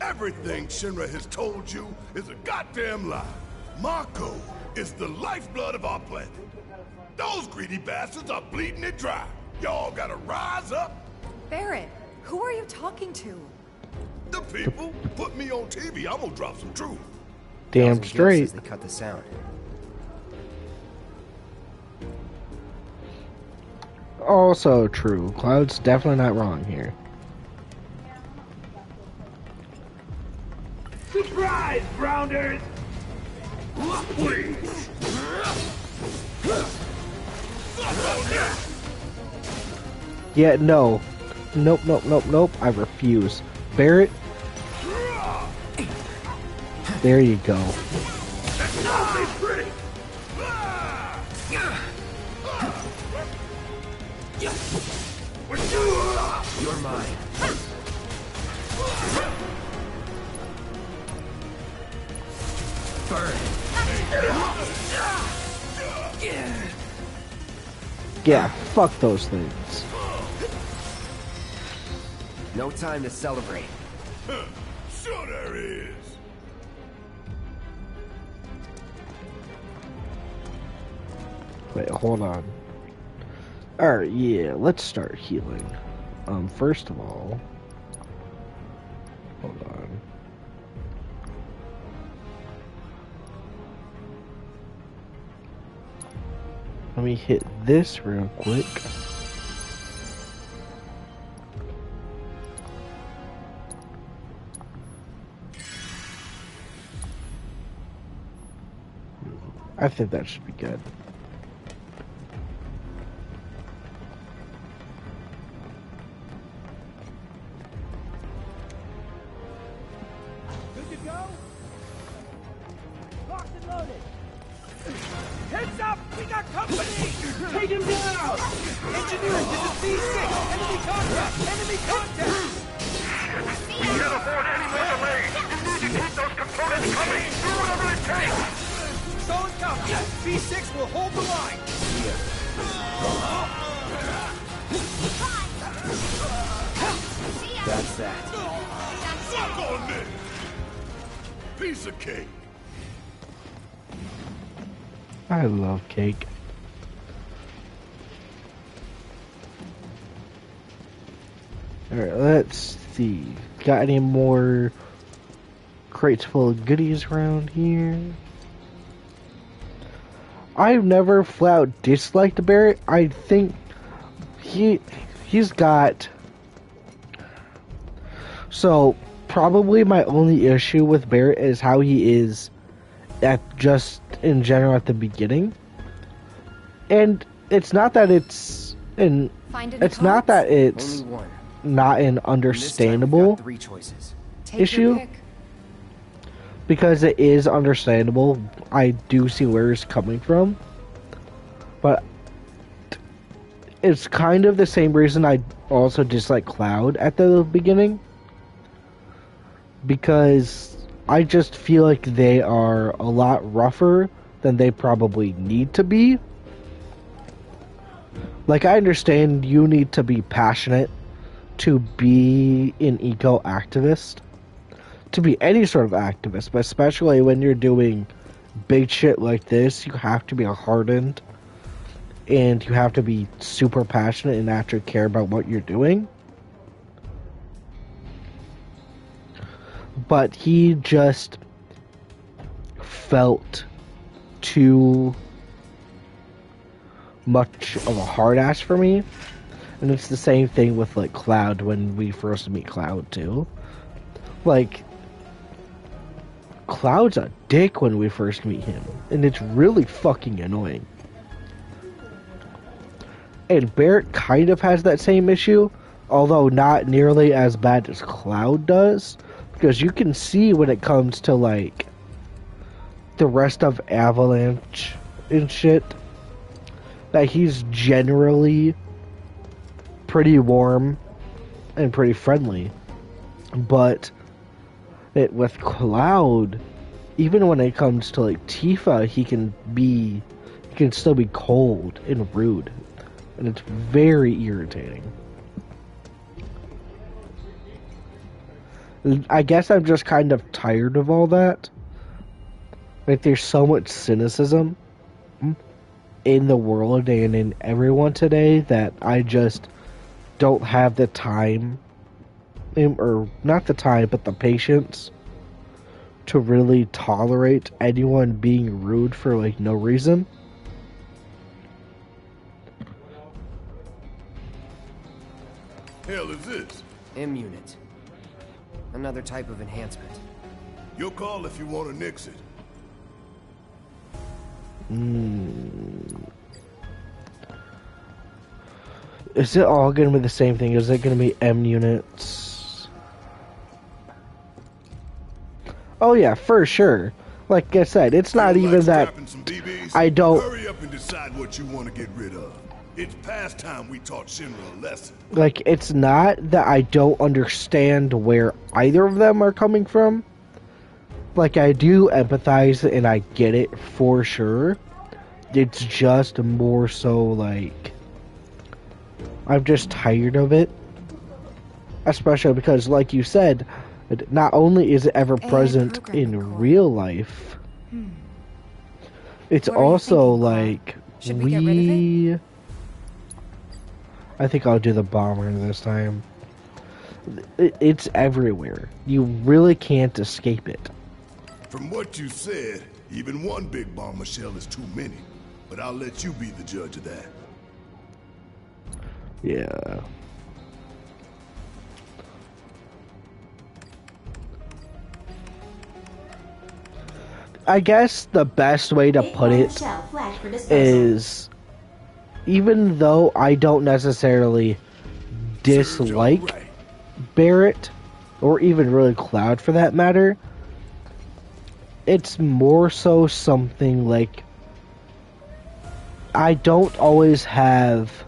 Speaker 6: Everything Shinra has told you is a goddamn lie. Mako is the lifeblood of our planet. Those greedy bastards are bleeding it dry. Y'all gotta rise up.
Speaker 4: Barret, who are you talking to?
Speaker 6: The people put me on TV. I'm gonna drop some truth.
Speaker 1: damn straight.
Speaker 2: They cut the sound.
Speaker 1: Also true. Cloud's definitely not wrong here.
Speaker 3: Surprise, Grounders! Please!
Speaker 1: Yeah, no. Nope, nope, nope, nope. I refuse. Barret. There you go.
Speaker 3: Not be pretty!
Speaker 2: You're mine.
Speaker 1: Yeah, fuck those things.
Speaker 2: No time to celebrate.
Speaker 6: Sure there is.
Speaker 1: Wait, hold on. Alright, yeah, let's start healing. Um, first of all. Hold on. me hit this real quick. I think that should be good.
Speaker 11: Any more
Speaker 1: crates full of goodies around here? I've never flat out disliked Barret. I think he he's got so probably my only issue with Barret is how he is at just in general at the beginning. And it's not that it's in
Speaker 4: Find any
Speaker 1: it's not that it's
Speaker 2: Only one.
Speaker 1: Not an
Speaker 2: And this time we've
Speaker 1: understandable
Speaker 2: three choices.
Speaker 1: Issue? because it is understandable. I do see where it's coming from. But it's kind of the same reason I also dislike Cloud at the beginning. Because I just feel like they are a lot rougher than they probably need to be. Like, I understand you need to be passionate to be an eco activist to be any sort of activist, but especially when you're doing big shit like this, you have to be hardened and you have to be super passionate and actually care about what you're doing. But he just felt too much of a hard ass for me. And it's the same thing with like Cloud when we first meet Cloud too. Like Cloud's a dick when we first meet him, and it's really fucking annoying. And Barret kind of has that same issue, although not nearly as bad as Cloud does, because you can see when it comes to like the rest of Avalanche and shit that he's generally pretty warm and pretty friendly, but it with Cloud, even when it comes to like Tifa, he can be he can still be cold and rude. And it's very irritating. I guess I'm just kind of tired of all that. Like there's so much cynicism in the world and in everyone today that I just don't have the time or not the time, but the patience to really tolerate anyone being rude for like no reason.
Speaker 6: Hell is this?
Speaker 2: M unit. Another type of enhancement.
Speaker 6: Your call if you want to nix it.
Speaker 1: Mm. Is it all gonna be the same thing? Is it gonna be M units? Oh yeah, for sure. Like I said, it's not even
Speaker 6: like
Speaker 1: that
Speaker 6: scrapping some BBs?
Speaker 1: I don't
Speaker 6: Hurry up and decide what you want to get rid of. It's past time we taught Shinra a lesson.
Speaker 1: like it's not that I don't understand where either of them are coming from. Like I do empathize and I get it for sure. It's just more so like I'm just tired of it. Especially because like you said, it- not only is it ever present in real life, hmm. it's
Speaker 4: What
Speaker 1: also
Speaker 4: thinking,
Speaker 1: like
Speaker 4: Should we get rid of it?
Speaker 1: we I think I'll do the bomber this time. It's everywhere. You really can't escape it.
Speaker 6: From what you said, even one big bomber shell is too many. But I'll let you be the judge of that.
Speaker 1: Yeah. I guess the best way to put it is even though I don't necessarily dislike Barret or even really Cloud for that matter, it's more so something like I don't always have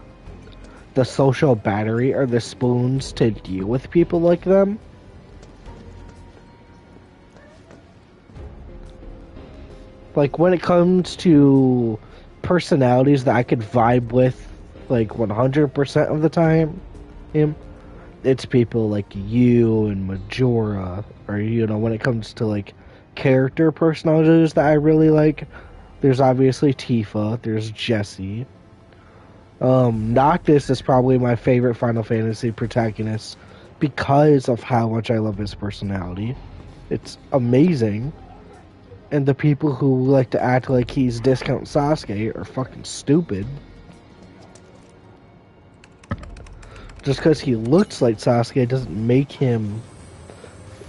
Speaker 1: the social battery or the spoons to deal with people like them. Like when it comes to personalities that I could vibe with like 100% of the time, him, it's people like you and Majora, or you know, when it comes to like character personalities that I really like, there's obviously Tifa, there's Jessie. Um, Noctis is probably my favorite Final Fantasy protagonist because of how much I love his personality. It's amazing. And the people who like to act like he's discount Sasuke are fucking stupid. Just because he looks like Sasuke doesn't make him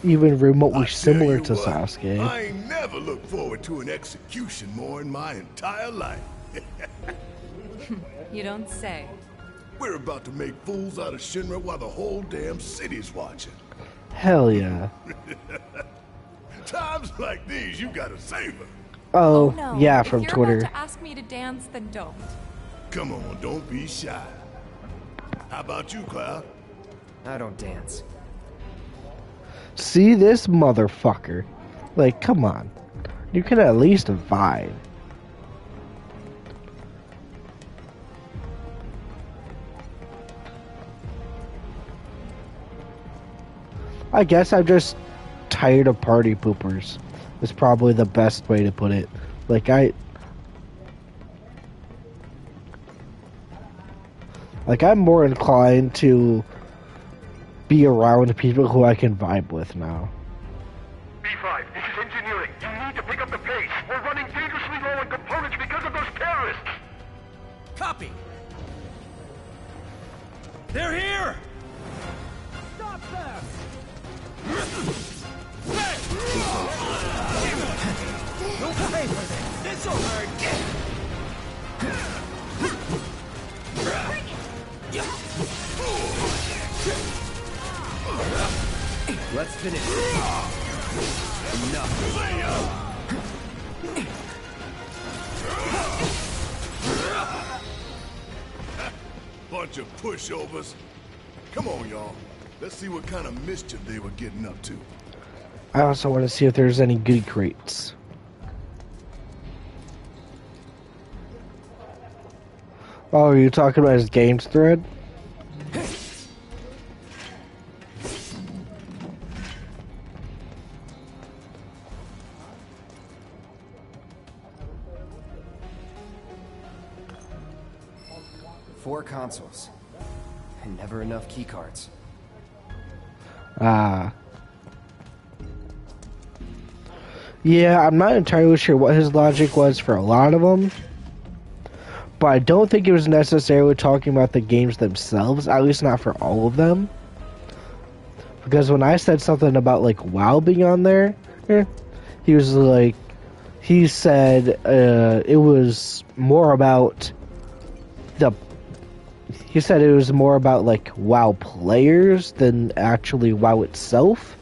Speaker 1: even remotely similar to
Speaker 6: what,
Speaker 1: Sasuke.
Speaker 6: I ain't never looked forward to an execution more in my entire life.
Speaker 14: You don't say.
Speaker 6: We're about to make fools out of Shinra while the whole damn city's watching.
Speaker 1: Hell yeah.
Speaker 6: Times like these, you gotta savor.
Speaker 1: Oh, oh,
Speaker 14: no.
Speaker 1: yeah,
Speaker 14: if
Speaker 1: from
Speaker 14: you're
Speaker 1: Twitter.
Speaker 14: About to ask me to dance, then don't.
Speaker 6: Come on, don't be shy. How about you, Cloud?
Speaker 2: I don't dance.
Speaker 1: See this motherfucker. Like, come on. You can at least vibe. I guess I'm just tired of party poopers. Is probably the best way to put it. Like I Like I'm more inclined to be around people who I can vibe with now.
Speaker 11: B5, this is engineering. You need to pick up the pace. We're running dangerously low on components because of those terrorists.
Speaker 12: Copy. They're here! Stop them!
Speaker 2: Let's finish. Enough.
Speaker 6: Bunch of pushovers. Come on, y'all. Let's see what kind of mischief they were getting up to.
Speaker 1: I also want to see if there's any goody crates. Oh, are you talking about his games thread?
Speaker 2: Four consoles. And never enough keycards.
Speaker 1: Ah. Yeah, I'm not entirely sure what his logic was for a lot of them. But I don't think it was necessarily talking about the games themselves, at least not for all of them. Because when I said something about like WoW being on there, eh, he was like, he said uh, it was more about the. He said it was more about like WoW players than actually WoW itself.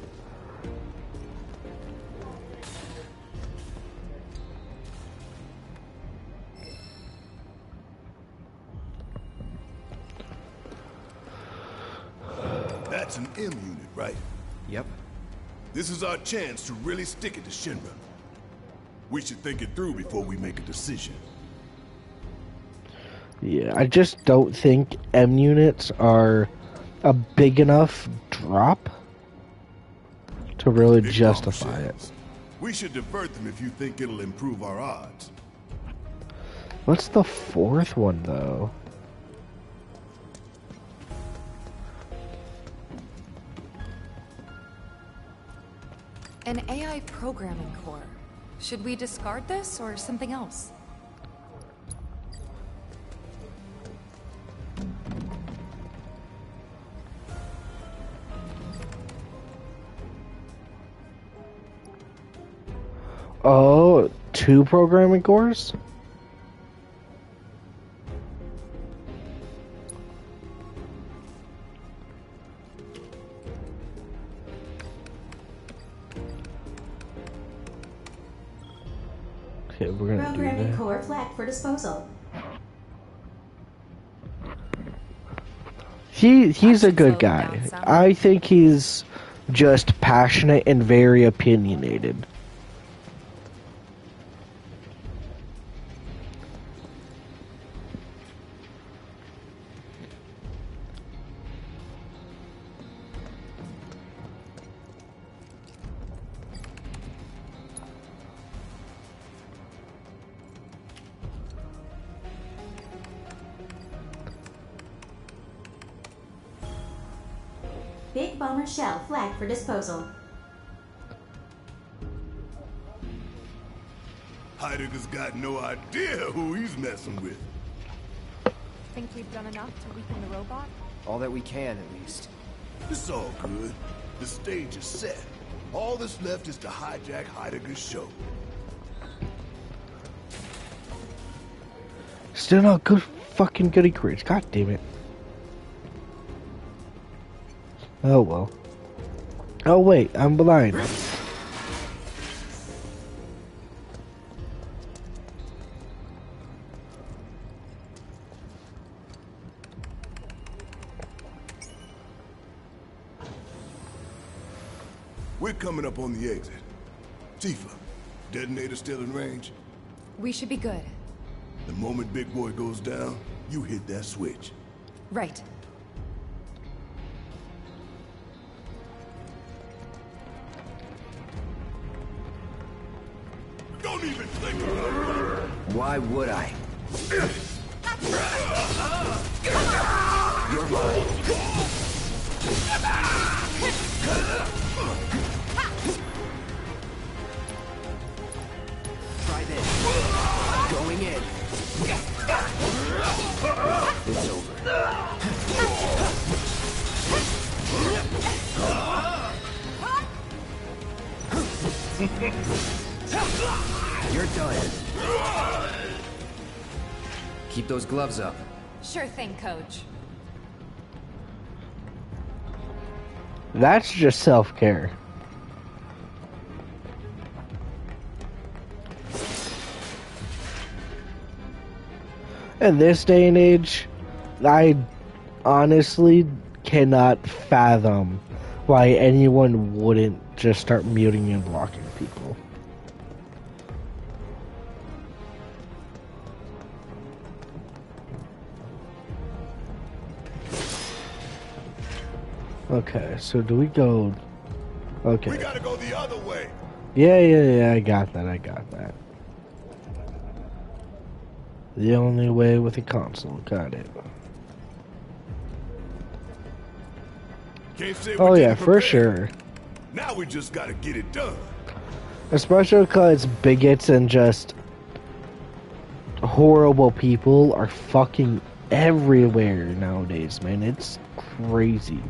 Speaker 6: That's an M unit, right?
Speaker 2: Yep.
Speaker 6: This is our chance to really stick it to Shinra. We should think it through before we make a decision.
Speaker 1: Yeah, I just don't think M units are a big enough drop to really
Speaker 6: Big
Speaker 1: justify it.
Speaker 6: We should divert them if you think it'll improve our odds.
Speaker 1: What's the fourth one though?
Speaker 4: An AI programming core. Should we discard this or something else?
Speaker 1: Two programming cores? Okay, we're gonna do
Speaker 13: Programming
Speaker 1: that.
Speaker 13: core flagged for disposal.
Speaker 1: He he's a good guy. I think he's just passionate and very opinionated.
Speaker 6: Left is to hijack Heidegger's show.
Speaker 1: Still not good fucking goody creeps. God damn it. Oh well. Oh wait, I'm blind.
Speaker 6: Up on the exit. Tifa, detonator still in range?
Speaker 4: We should be good.
Speaker 6: The moment Big Boy goes down, you hit that switch.
Speaker 4: Right.
Speaker 6: Don't even think about it.
Speaker 2: Why would I? You're mine. It's over. You're done. Keep those gloves up.
Speaker 4: Sure thing, coach.
Speaker 1: That's just self In this day and age, I honestly cannot fathom why anyone wouldn't just start muting and blocking people. Okay, so do we go? Okay.
Speaker 6: We gotta go the other way.
Speaker 1: Yeah, yeah, yeah, I got that, I got that. The only way with a console, got it. Oh yeah, for sure.
Speaker 6: Now we just gotta get it done.
Speaker 1: Especially because bigots and just horrible people are fucking everywhere nowadays, man. It's crazy.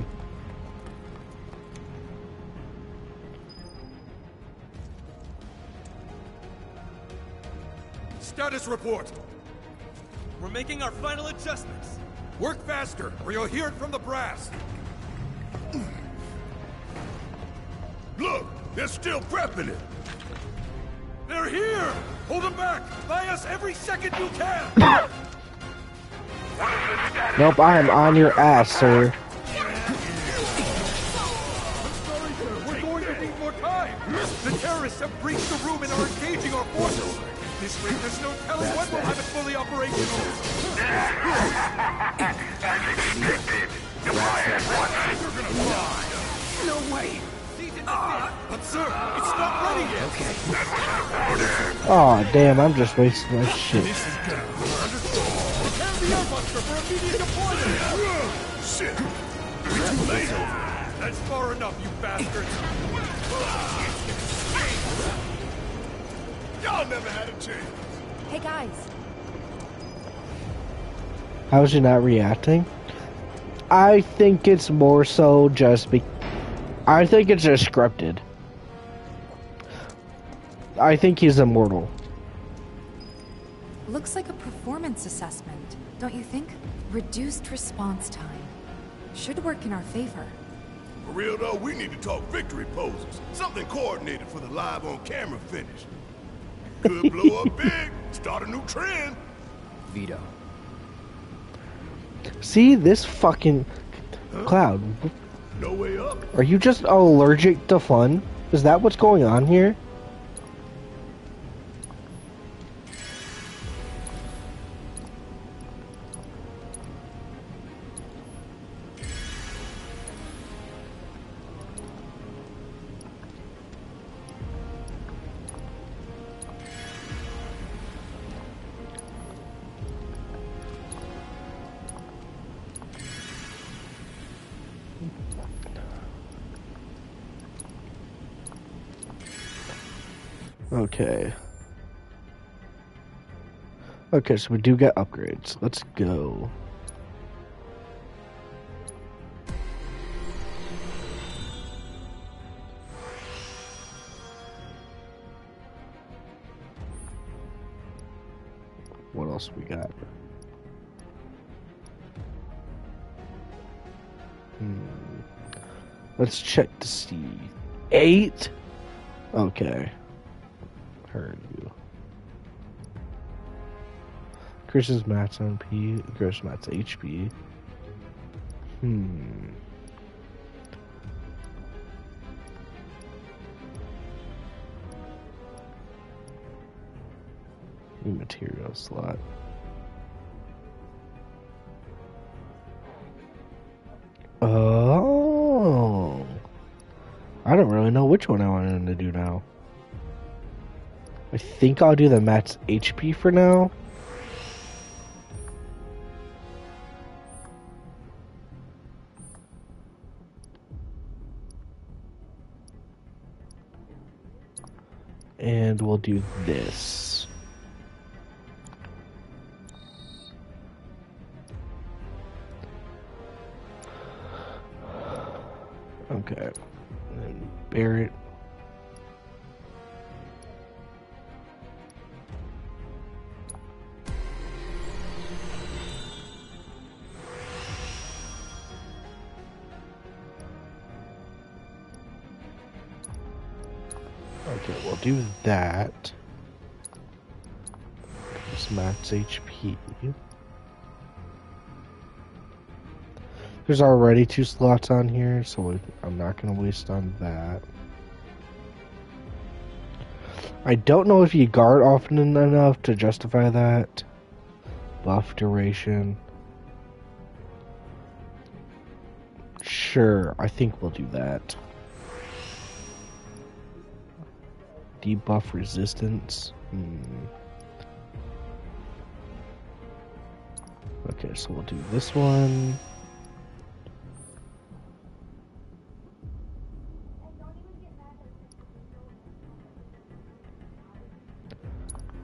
Speaker 12: Status report. We're making our final adjustments. Work faster, or you'll hear it from the brass.
Speaker 6: Look, they're still prepping it.
Speaker 12: They're here! Hold them back! Buy us every second you can!
Speaker 1: Nope, I am on your ass, sir.
Speaker 12: We're going to need more time! The terrorists have breached the room and are engaging our forces! This rate, there's no telling when we'll have it fully operational!
Speaker 6: No way.
Speaker 12: But sir, it's not ready yet!
Speaker 1: Oh damn, I'm just wasting my shit.
Speaker 12: Prepare the airbuster for immediate deployment!
Speaker 6: Shit. We late.
Speaker 12: That's far enough, you bastards!
Speaker 6: Y'all never had a chance.
Speaker 4: Hey guys,
Speaker 1: How's he not reacting? I think it's more so just be. I think it's just scripted. I think he's immortal.
Speaker 4: Looks like a performance assessment, don't you think? Reduced response time. Should work in our favor.
Speaker 6: For real though, we need to talk victory poses. Something coordinated for the live on camera finish. Could blow up big, start a new trend.
Speaker 2: Veto.
Speaker 1: See this fucking cloud.
Speaker 6: No way up.
Speaker 1: Are you just allergic to fun? Is that what's going on here? Okay. Okay, so we do get upgrades. Let's go. What else we got? Hmm. Let's check to see. Eight? Okay. Heard you. Chris's max on P. Chris max HP. Hmm. New materia slot. Oh. I don't really know which one I wanted to do now. I think I'll do the max HP for now. And we'll do this. HP. There's already two slots on here, so I'm not going to waste on that. I don't know if you guard often enough to justify that. Buff duration. Sure, I think we'll do that. Debuff resistance. Hmm. Okay, so we'll do this one.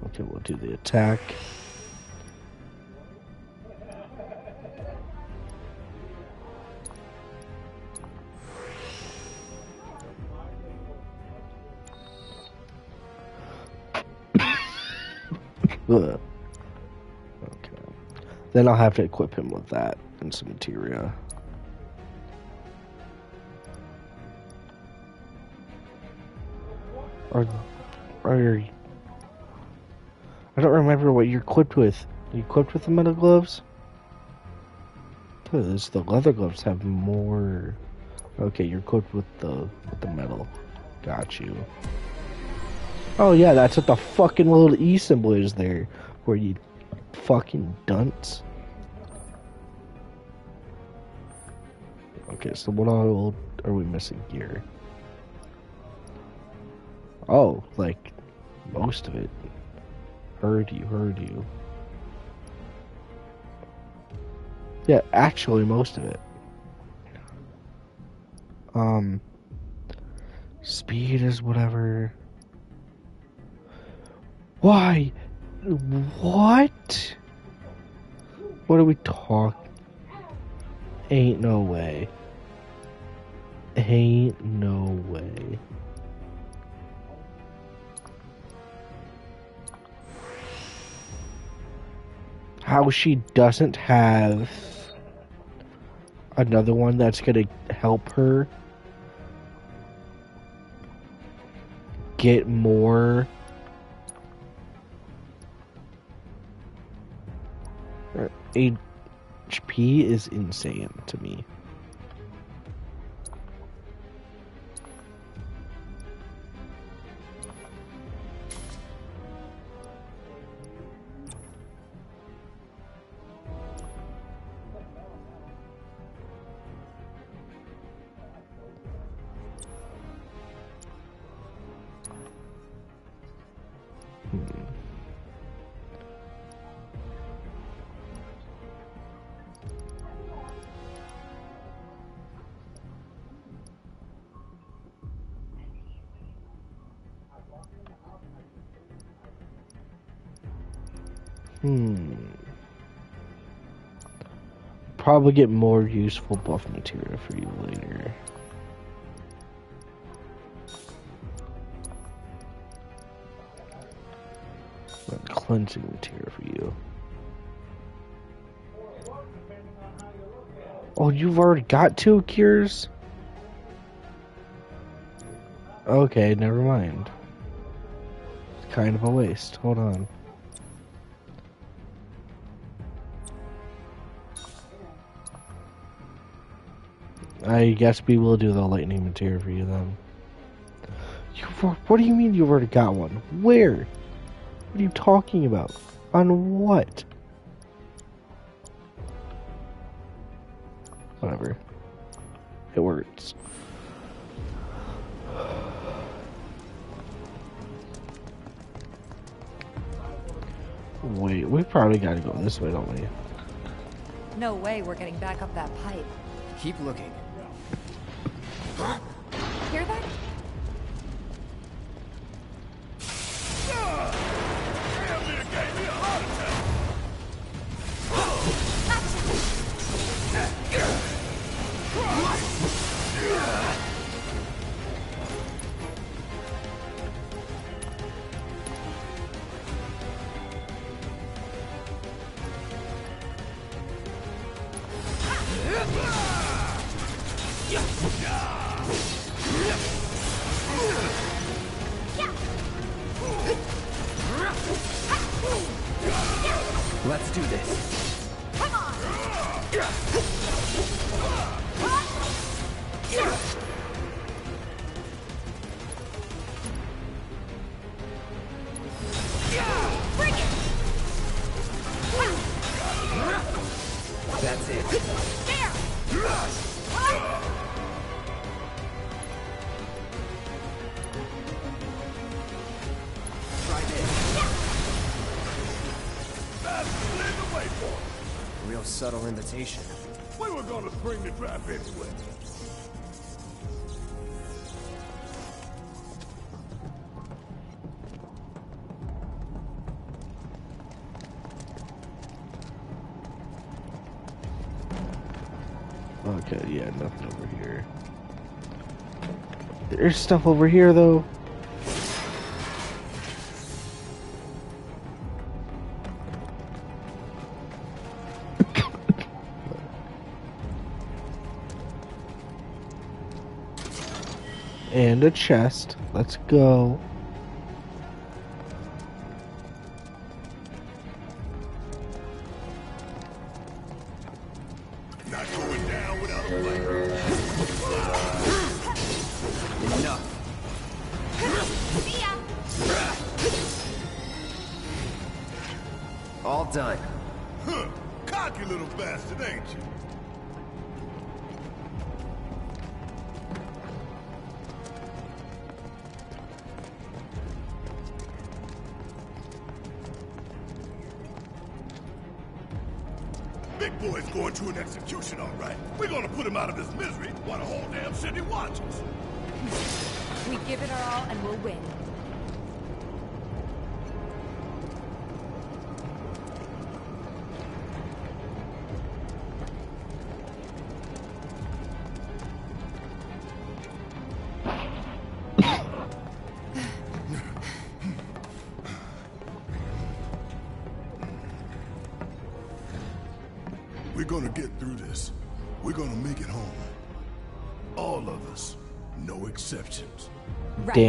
Speaker 1: Okay, we'll do the attack. Then I'll have to equip him with that and some materia. Or, or I don't remember what you're equipped with. you equipped with the metal gloves? The leather gloves have more. Okay, you're equipped with the with the metal. Got you. Oh yeah, that's what the fucking little E symbol is there, where you fucking dunce. Okay, so what all are we missing here? Oh, like most of it. Heard you, heard you. Yeah, actually most of it. Um speed is whatever. Why? What? What are we talking? Ain't no way. Ain't no way. How she doesn't have another one that's gonna help her get more HP is insane to me. Probably get more useful buff materia for you later. Cleansing materia for you. Oh, you've already got two cures? Okay, never mind. It's kind of a waste. Hold on. I guess we will do the lightning materia for you then. You, what do you mean you've already got one? Where? What are you talking about? On what? Whatever. It works. Wait, we probably gotta go this way, don't we?
Speaker 4: No way we're getting back up that pipe.
Speaker 2: Keep looking.
Speaker 6: Were the trap anyway.
Speaker 1: Okay, yeah, nothing over here. There's stuff over here though. A chest. Let's go.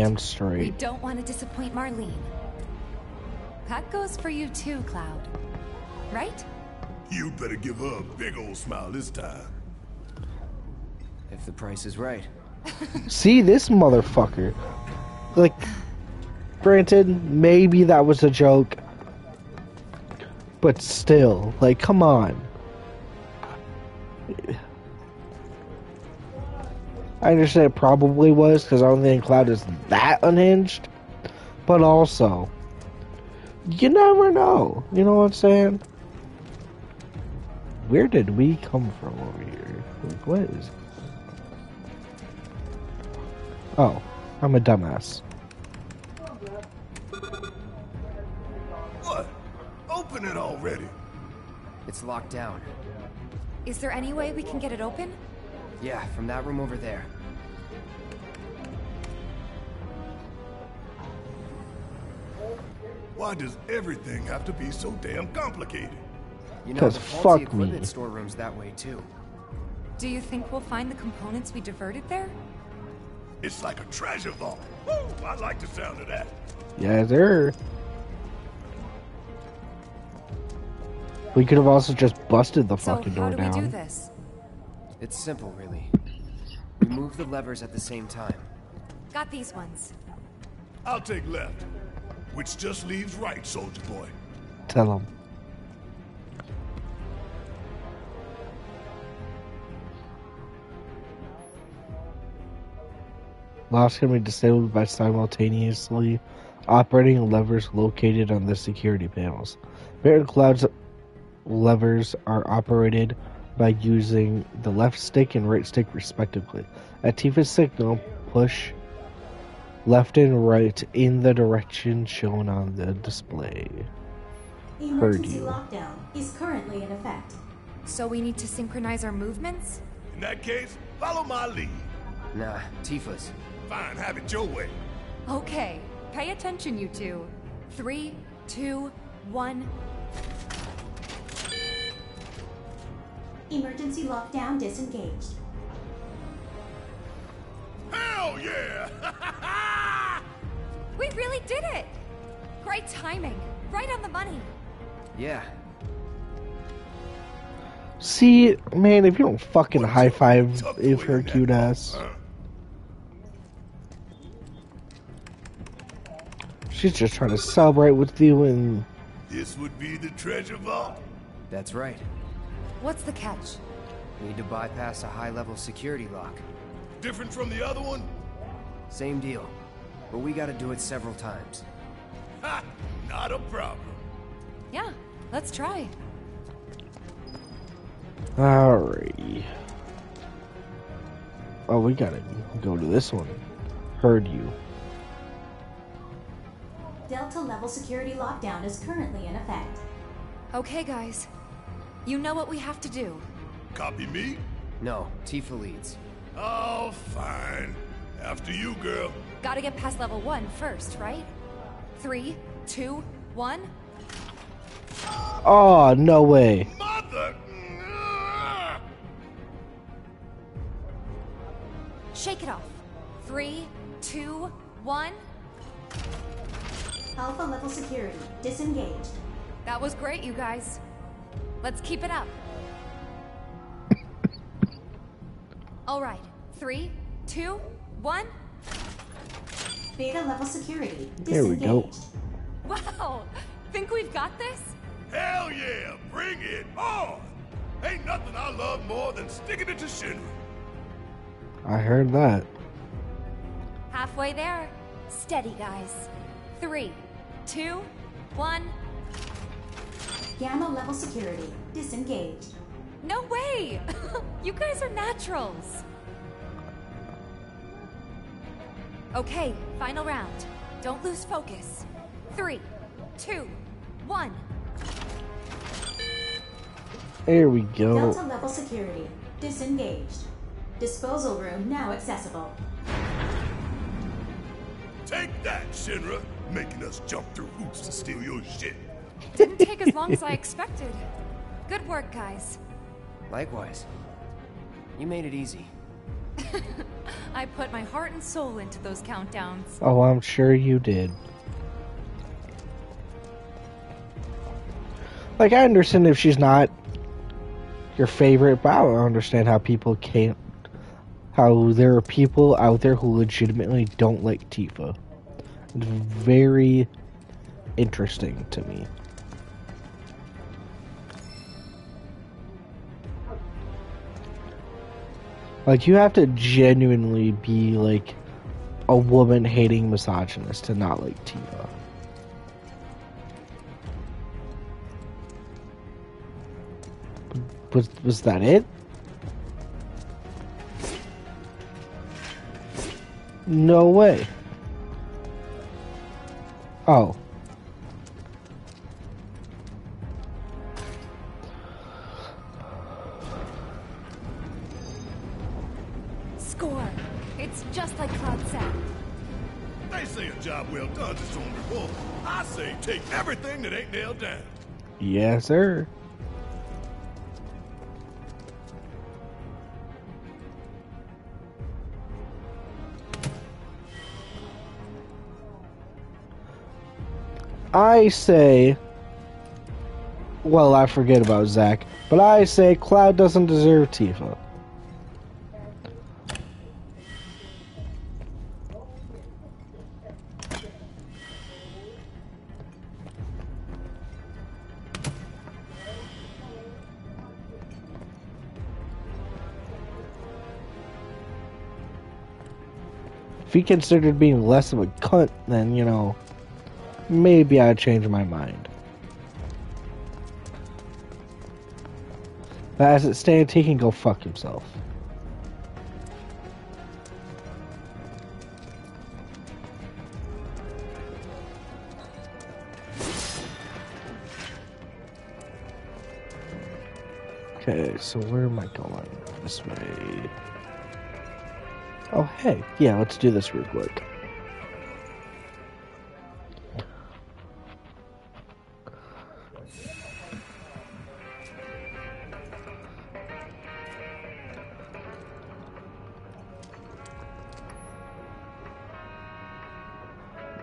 Speaker 6: Right. Damn
Speaker 14: We
Speaker 4: don't want to disappoint Marlene. That goes for you too, Cloud. Right?
Speaker 6: You better give her a big old smile this time.
Speaker 2: If the price is right.
Speaker 1: See this motherfucker. Like, granted, maybe that was a joke, but still, like, come on. I understand it probably was because I don't think Cloud is that unhinged, but also, you never know. You know what I'm saying? Where did we come from over here? Like, what is? Oh, I'm a dumbass.
Speaker 6: What? Open it already.
Speaker 2: It's locked down.
Speaker 4: Is there any way we can get it open?
Speaker 2: Yeah, from that room over there.
Speaker 6: Why does everything have to be so damn complicated?
Speaker 2: You know,
Speaker 1: 'Cause
Speaker 2: the faulty
Speaker 1: fuck me.
Speaker 2: equipment storeroom's that way too.
Speaker 4: Do you think we'll find the components we diverted there?
Speaker 6: It's like a treasure vault. Woo, I like the sound of that.
Speaker 1: Yeah, sir. We could have also just busted the
Speaker 4: So
Speaker 1: fucking
Speaker 4: how
Speaker 1: door
Speaker 4: do we do this?
Speaker 2: It's simple, really. We move the levers at the same time.
Speaker 4: Got these ones.
Speaker 6: I'll take left, which just leaves right, soldier boy.
Speaker 1: Tell him. Locks can be disabled by simultaneously operating levers located on the security panels. Barren Cloud's levers are operated by using the left stick and right stick respectively. At Tifa's signal, push left and right in the direction shown on the display. Heard
Speaker 13: Emergency
Speaker 1: you.
Speaker 13: lockdown is currently in effect.
Speaker 4: So we need to synchronize our movements?
Speaker 6: In that case, follow my lead.
Speaker 2: Nah, Tifa's.
Speaker 6: Fine, have it your way.
Speaker 4: Okay, pay attention, you two. Three, two, one.
Speaker 13: Emergency lockdown disengaged.
Speaker 6: Hell yeah!
Speaker 4: We really did it! Great timing. Right on the money.
Speaker 2: Yeah,
Speaker 1: See, man, if you don't fucking high five if her cute ass. She's just trying to celebrate with you and
Speaker 6: This would be the treasure vault.
Speaker 2: that's right.
Speaker 4: What's the catch?
Speaker 2: Need to bypass a high-level security lock.
Speaker 6: Different from the other one?
Speaker 2: Same deal. But we gotta do it several times.
Speaker 6: Ha! Not a problem.
Speaker 4: Yeah, let's try.
Speaker 1: Alrighty. Oh, we gotta go to this one. Heard you.
Speaker 13: Delta level security lockdown is currently in effect.
Speaker 4: Okay, guys. You know what we have to do.
Speaker 6: Copy me?
Speaker 2: No, Tifa leads.
Speaker 6: Oh, fine. After you, girl.
Speaker 4: Gotta get past level one first, right? Three, two, one.
Speaker 1: Oh, no way.
Speaker 6: Mother!
Speaker 4: Shake it off. Three, two, one.
Speaker 13: Alpha level security disengaged.
Speaker 4: That was great, you guys. Let's keep it up. All right. Three, two, one.
Speaker 13: Beta level security
Speaker 1: There we go.
Speaker 4: Wow! Think we've got this?
Speaker 6: Hell yeah! Bring it on! Ain't nothing I love more than sticking it to Shinra.
Speaker 1: I heard that.
Speaker 4: Halfway there. Steady, guys. Three, two, one.
Speaker 13: Gamma level security disengaged.
Speaker 4: No way! you guys are naturals. Okay, final round. Don't lose focus. Three, two, one.
Speaker 1: There we go.
Speaker 13: Delta level security disengaged. Disposal room now accessible.
Speaker 6: Take that, Shinra! Making us jump through hoops to steal your shit.
Speaker 4: Didn't take as long as I expected. Good work, guys.
Speaker 2: Likewise. You made it easy.
Speaker 4: I put my heart and soul into those countdowns.
Speaker 1: Oh, I'm sure you did. Like, I understand if she's not your favorite, but I don't understand how people can't. How there are people out there who legitimately don't like Tifa. It's very interesting to me. Like, you have to genuinely be, like, a woman hating misogynist to not like Tifa. Was, was that it? No way. Oh. Yes, sir. I say, well, I forget about Zack, but I say Cloud doesn't deserve Tifa. He considered being less of a cunt, then, you know, maybe I'd change my mind. But as it stands, he can go fuck himself. Okay, so where am I going? This way. Oh, hey. Yeah, let's do this real quick.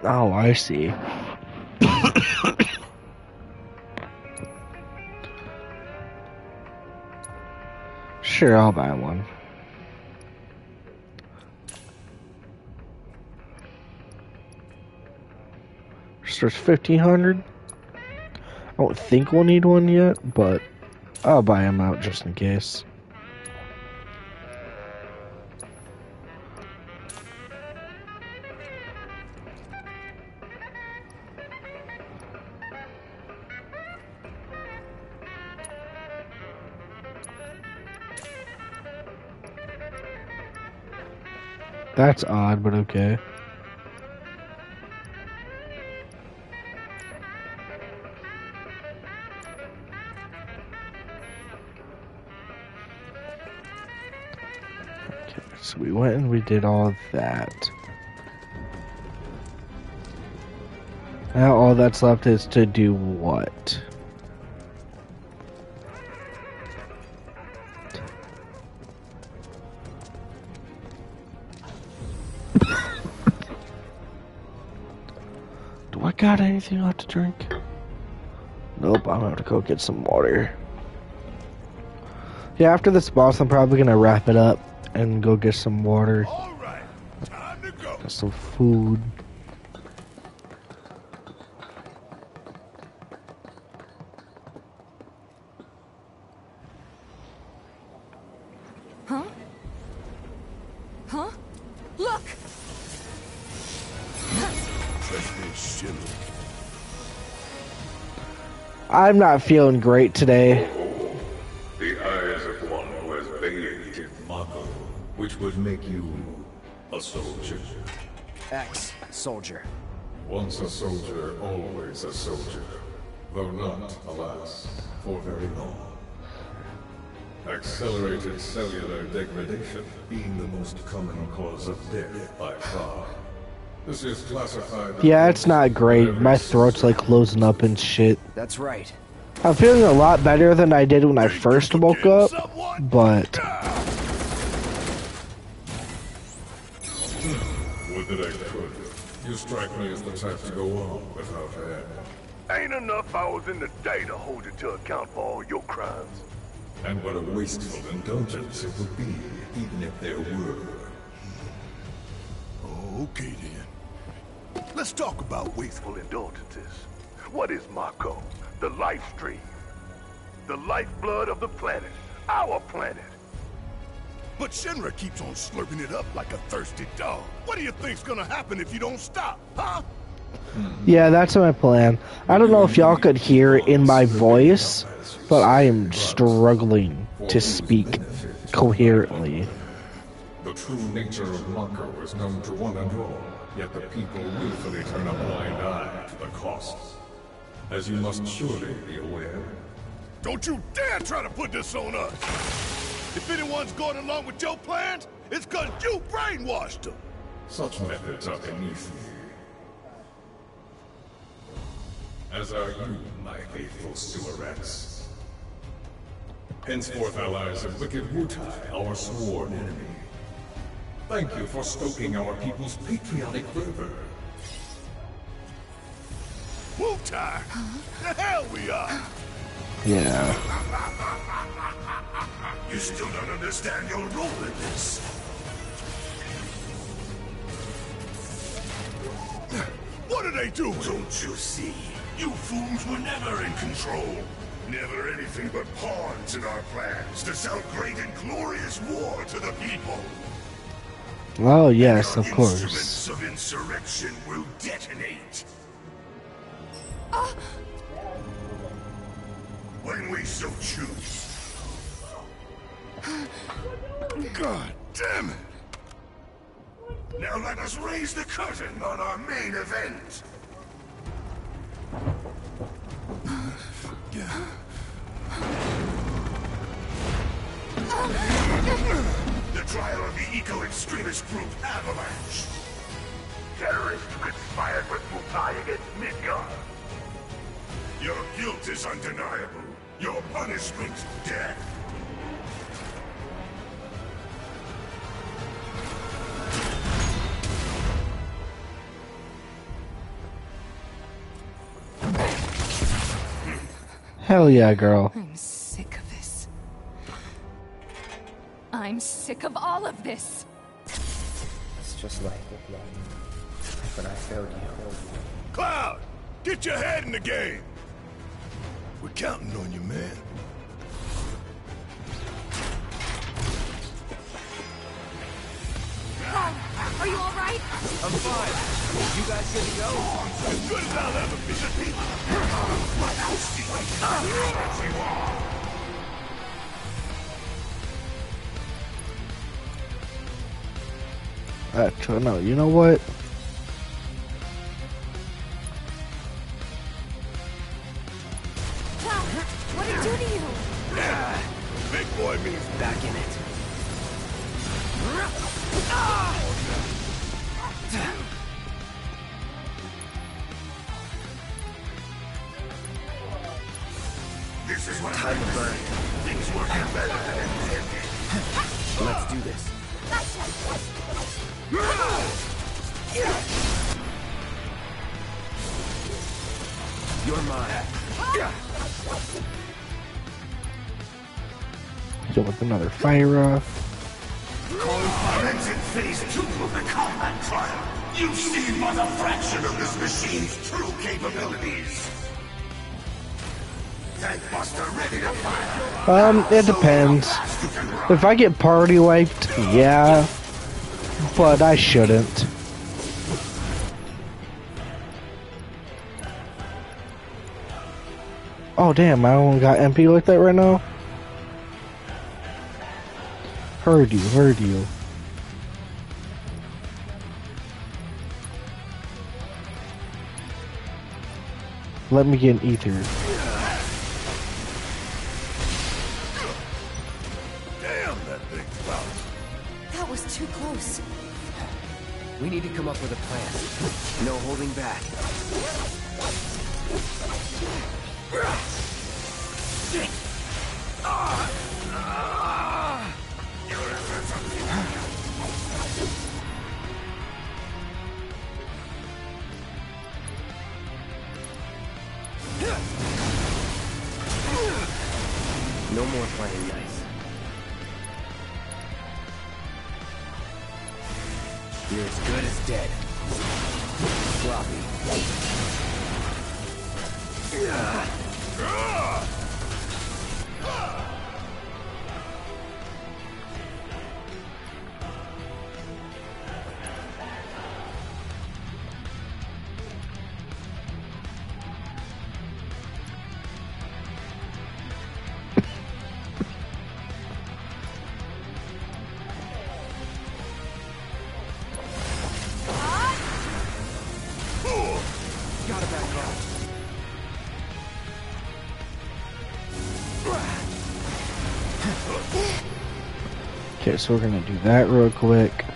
Speaker 1: Oh, I see. sure, I'll buy one. Fifteen hundred. I don't think we'll need one yet, but I'll buy them out just in case. That's odd, but. Okay, went and we did all that. Now all that's left is to do what? Do I got anything left to drink? Nope, I'm gonna have to go get some water. Yeah, after this boss, I'm probably gonna wrap it up and go get some water. Get some food.
Speaker 4: Huh? Huh? Look!
Speaker 1: I'm not feeling great today.
Speaker 10: Make you a soldier.
Speaker 2: X, soldier.
Speaker 10: Once a soldier, always a soldier. Though not, alas, for very long. Accelerated cellular degradation being the most common cause of death by far. This is classified
Speaker 1: Yeah, it's not great. My throat's like closing up and shit.
Speaker 2: That's right.
Speaker 1: I'm feeling a lot better than I did when I first woke up, but
Speaker 10: You strike me as the type to go on without air.
Speaker 3: Ain't enough hours in the day to hold you to account for all your crimes.
Speaker 10: And what a wasteful indulgence it would be, even if there were.
Speaker 3: Okay then. Let's talk about wasteful indulgences. What is Mako? The life stream. The lifeblood of the planet. Our planet. But Shinra keeps on slurping it up like a thirsty dog. What do you think's gonna happen if you don't stop, huh?
Speaker 1: yeah, that's my plan. I don't know if y'all could hear in my voice, but I am struggling to speak coherently.
Speaker 10: The true nature of Mako is known to one and all, yet the people willfully turn a blind eye to the costs. As you must surely be aware.
Speaker 3: Don't you dare try to put this on us! If anyone's going along with your plans, it's cause you brainwashed them!
Speaker 10: Such methods are beneath me. As are you, my faithful sewerets. Henceforth allies of wicked Wutai, our sworn enemy. Thank you for stoking our people's patriotic fervor.
Speaker 3: Wutai! The hell we are!
Speaker 1: Yeah.
Speaker 3: You still don't understand your role in this. What are they doing? Don't you see? You fools were never in control. Never anything but pawns in our plans to sell great and glorious war to the people.
Speaker 1: Oh, yes, of course.
Speaker 3: Instruments of insurrection will detonate. Ah! When we so choose. God damn it! Now let us raise the curtain on our main event. The trial of the eco-extremist group Avalanche. Terrorists conspired with Wutai against Midgard. Your guilt is undeniable. Your punishment, death.
Speaker 1: Hell yeah, girl.
Speaker 4: I'm sick of this. I'm sick of all of this.
Speaker 2: It's just like it, Like when I failed you.
Speaker 3: Cloud, get your head in the game. We're counting on you, man.
Speaker 9: Paul, are you all right?
Speaker 12: I'm fine. You guys good to go?
Speaker 3: As good as I'll ever be.
Speaker 1: Actually, no, you know what? Um, it depends. If I get party wiped, yeah. But I shouldn't. Oh damn, I only got MP like that right now? Heard you, heard you. Let me get an ether. Okay, so we're gonna do that real quick.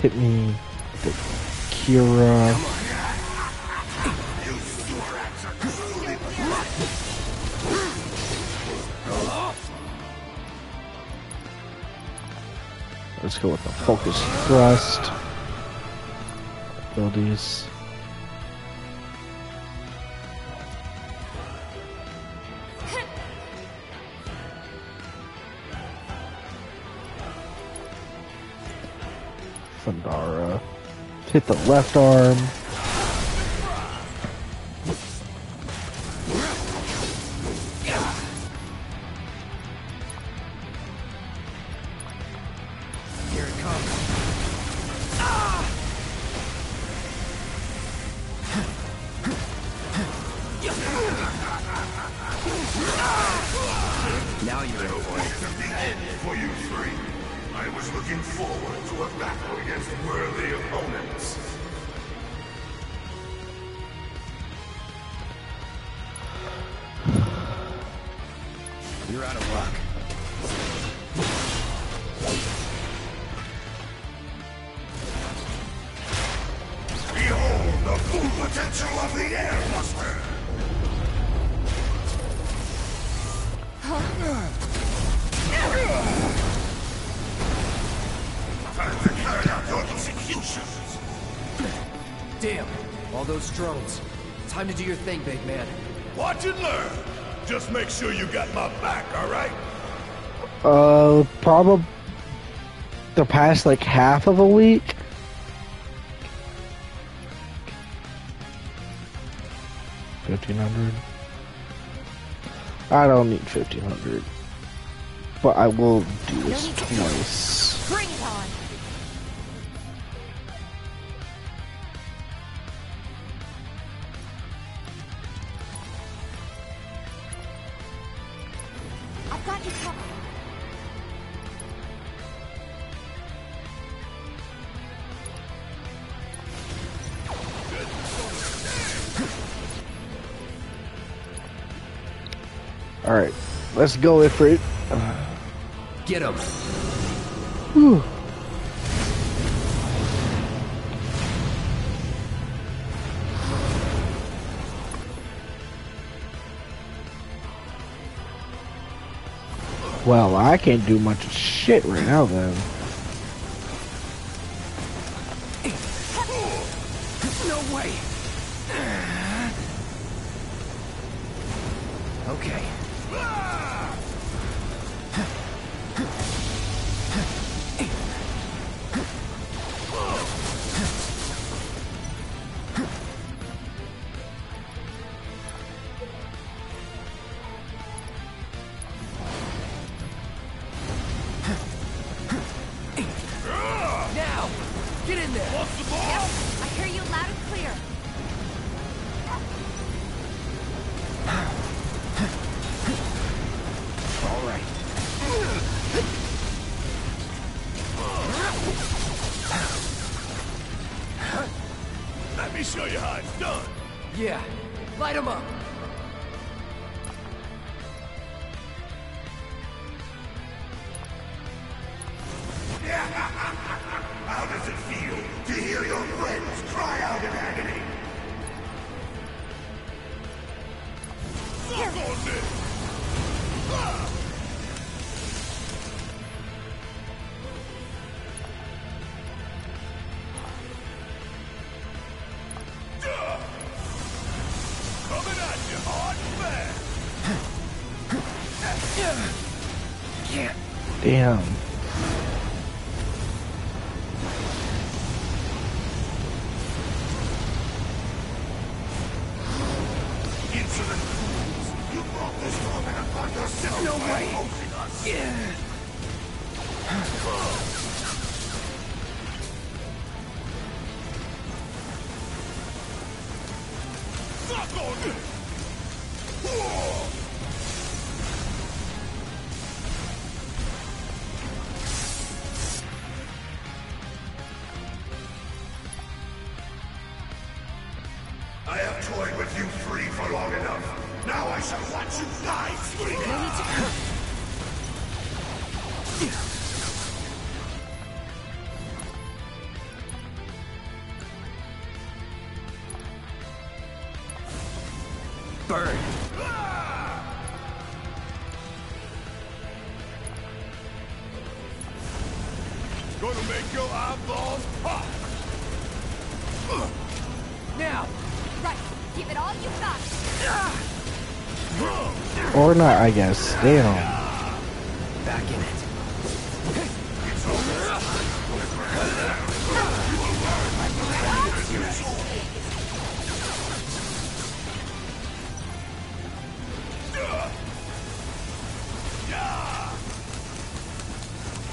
Speaker 1: Hit me, Kira. Let's go with the focus thrust. Abilities. Hit the left arm. last like half of a week. Fifteen hundred. I don't need fifteen hundred, but I will do this twice. Let's go, Ifrit.
Speaker 2: Get him.
Speaker 1: Well, I can't do much shit right now,
Speaker 3: though.
Speaker 1: Damn. Or not, I guess. Damn.
Speaker 2: Back in it.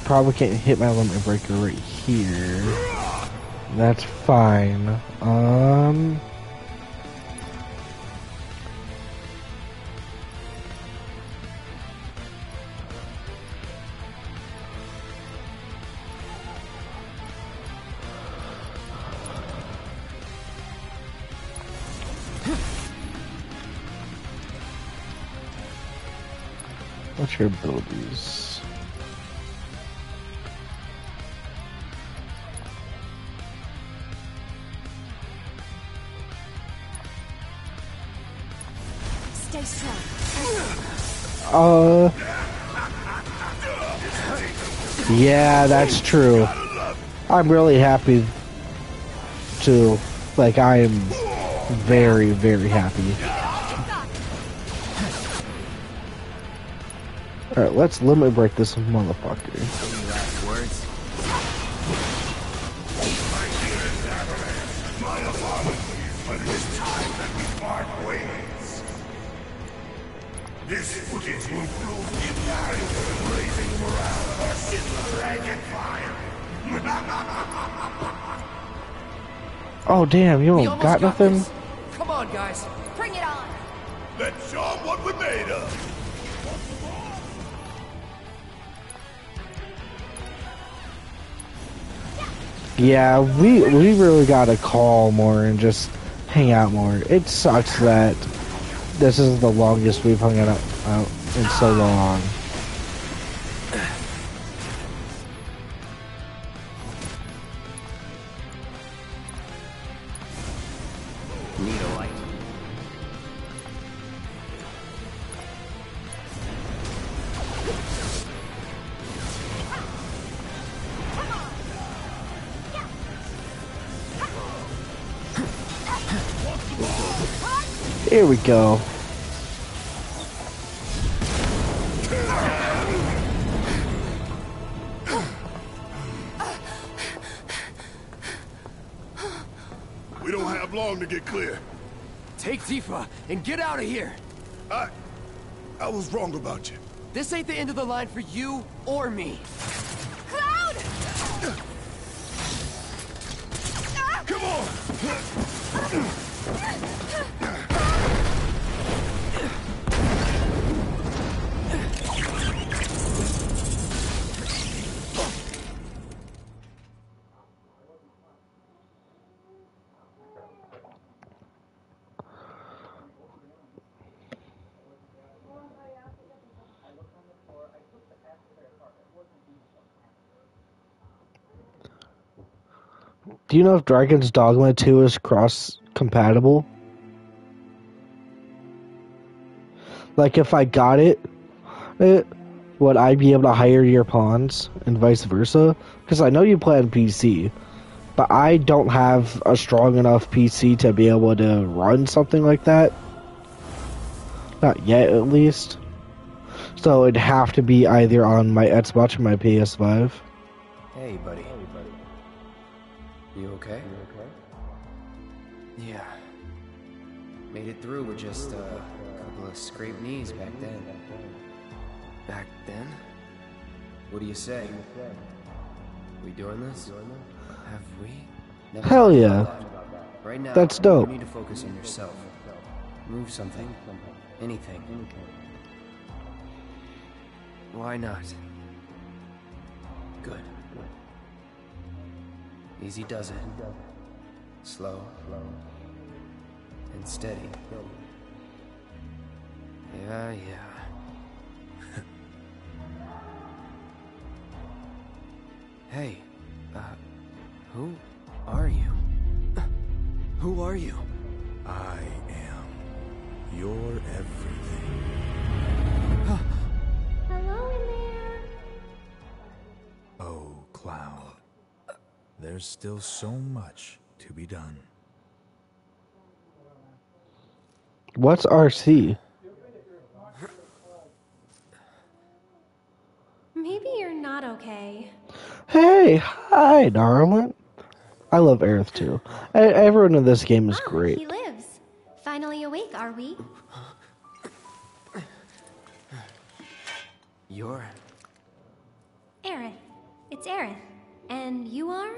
Speaker 1: Probably can't hit my limit breaker right here. That's fine. Um. Your abilities?
Speaker 4: Stay strong.
Speaker 1: Uh. Yeah, that's true. I'm really happy to, like, I am very, very happy. Alright, let's limit break this motherfucker.
Speaker 2: Any last words?
Speaker 3: My apologies, but it is time that we part ways. This footage will prove the imperative raising morale of Schindler Rank Empire.
Speaker 1: Oh, damn, you don't
Speaker 12: almost
Speaker 1: got nothing?
Speaker 12: this. Come on, guys.
Speaker 9: Bring it on.
Speaker 6: Let's show 'em what we're made of!
Speaker 1: Yeah, we we really gotta call more and just hang out more. It sucks that this is the longest we've hung out, out in so long. Go.
Speaker 6: We don't have long to get clear.
Speaker 12: Take Tifa and get out of here.
Speaker 6: I... I was wrong about you.
Speaker 12: This ain't the end of the line for you or me.
Speaker 9: Cloud!
Speaker 6: Come on!
Speaker 1: Do you know if Dragon's Dogma 2 is cross compatible? Like if I got it, it, would I be able to hire your pawns and vice versa? Because I know you play on PC, but I don't have a strong enough PC to be able to run something like that. Not yet, at least. So it'd have to be either on my Xbox or my PS5.
Speaker 2: Hey, buddy. You okay? Yeah. Made it through with just uh, a couple of scraped knees back then. Back then? What do you say? We doing this? Have we? Never
Speaker 1: Hell yeah.
Speaker 2: that. Right now,
Speaker 1: That's dope.
Speaker 2: You need to focus on yourself. Move something. Anything. Why not? Good. Easy does it. Slow. And steady. Yeah, yeah. hey, uh, who are you? Who are you?
Speaker 6: I am your everything.
Speaker 15: There's still so much to be done.
Speaker 1: What's RC?
Speaker 16: Maybe you're not okay.
Speaker 1: Hey, hi, darling. I love Aerith too. E- Everyone in this game is oh, great.
Speaker 16: He lives. Finally awake, are we?
Speaker 2: You're.
Speaker 16: Aerith. It's Aerith. And you are?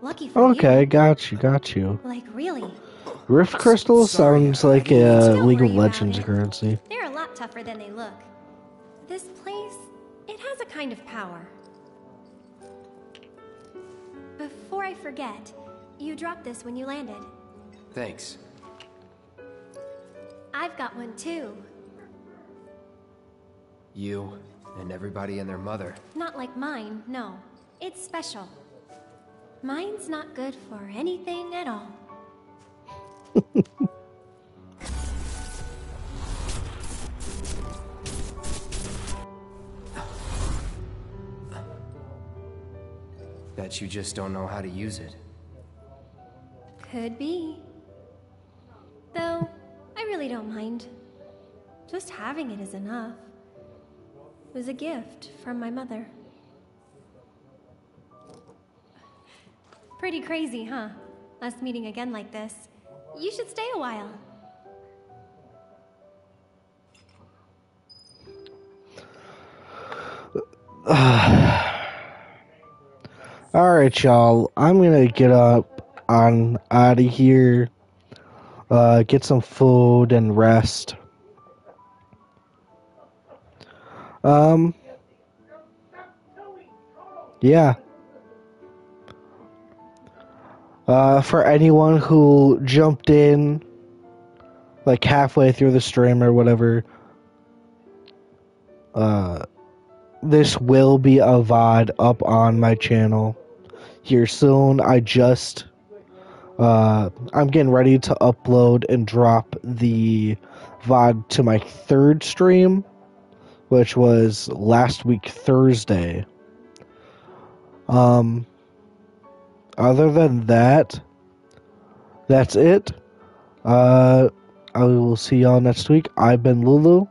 Speaker 16: Lucky for
Speaker 1: Okay, got you, got you.
Speaker 16: you. Like, really?
Speaker 1: Rift Crystal sounds like a League of Legends currency.
Speaker 16: They're a lot tougher than they look. This place, it has a kind of power. Before I forget, you dropped this when you landed.
Speaker 2: Thanks.
Speaker 16: I've got one too.
Speaker 2: You and everybody and their mother.
Speaker 16: Not like mine, no. It's special. Mine's not good for anything at all.
Speaker 2: Bet you just don't know how to use it.
Speaker 16: Could be. Though, I really don't mind. Just having it is enough. It was a gift from my mother. Pretty crazy, huh? Us meeting again like this. You should stay a while.
Speaker 1: Alright, y'all. I'm gonna get up on out of here. Uh, get some food and rest. Um. Yeah. Uh, for anyone who jumped in, like halfway through the stream or whatever, uh, this will be a VOD up on my channel here soon. I just, uh, I'm getting ready to upload and drop the VOD to my third stream, which was last week Thursday. Um, other than that, that's it. Uh, I will see y'all next week. I've been Lulu.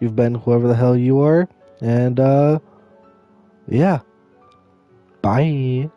Speaker 1: You've been whoever the hell you are. And, uh, yeah. Bye.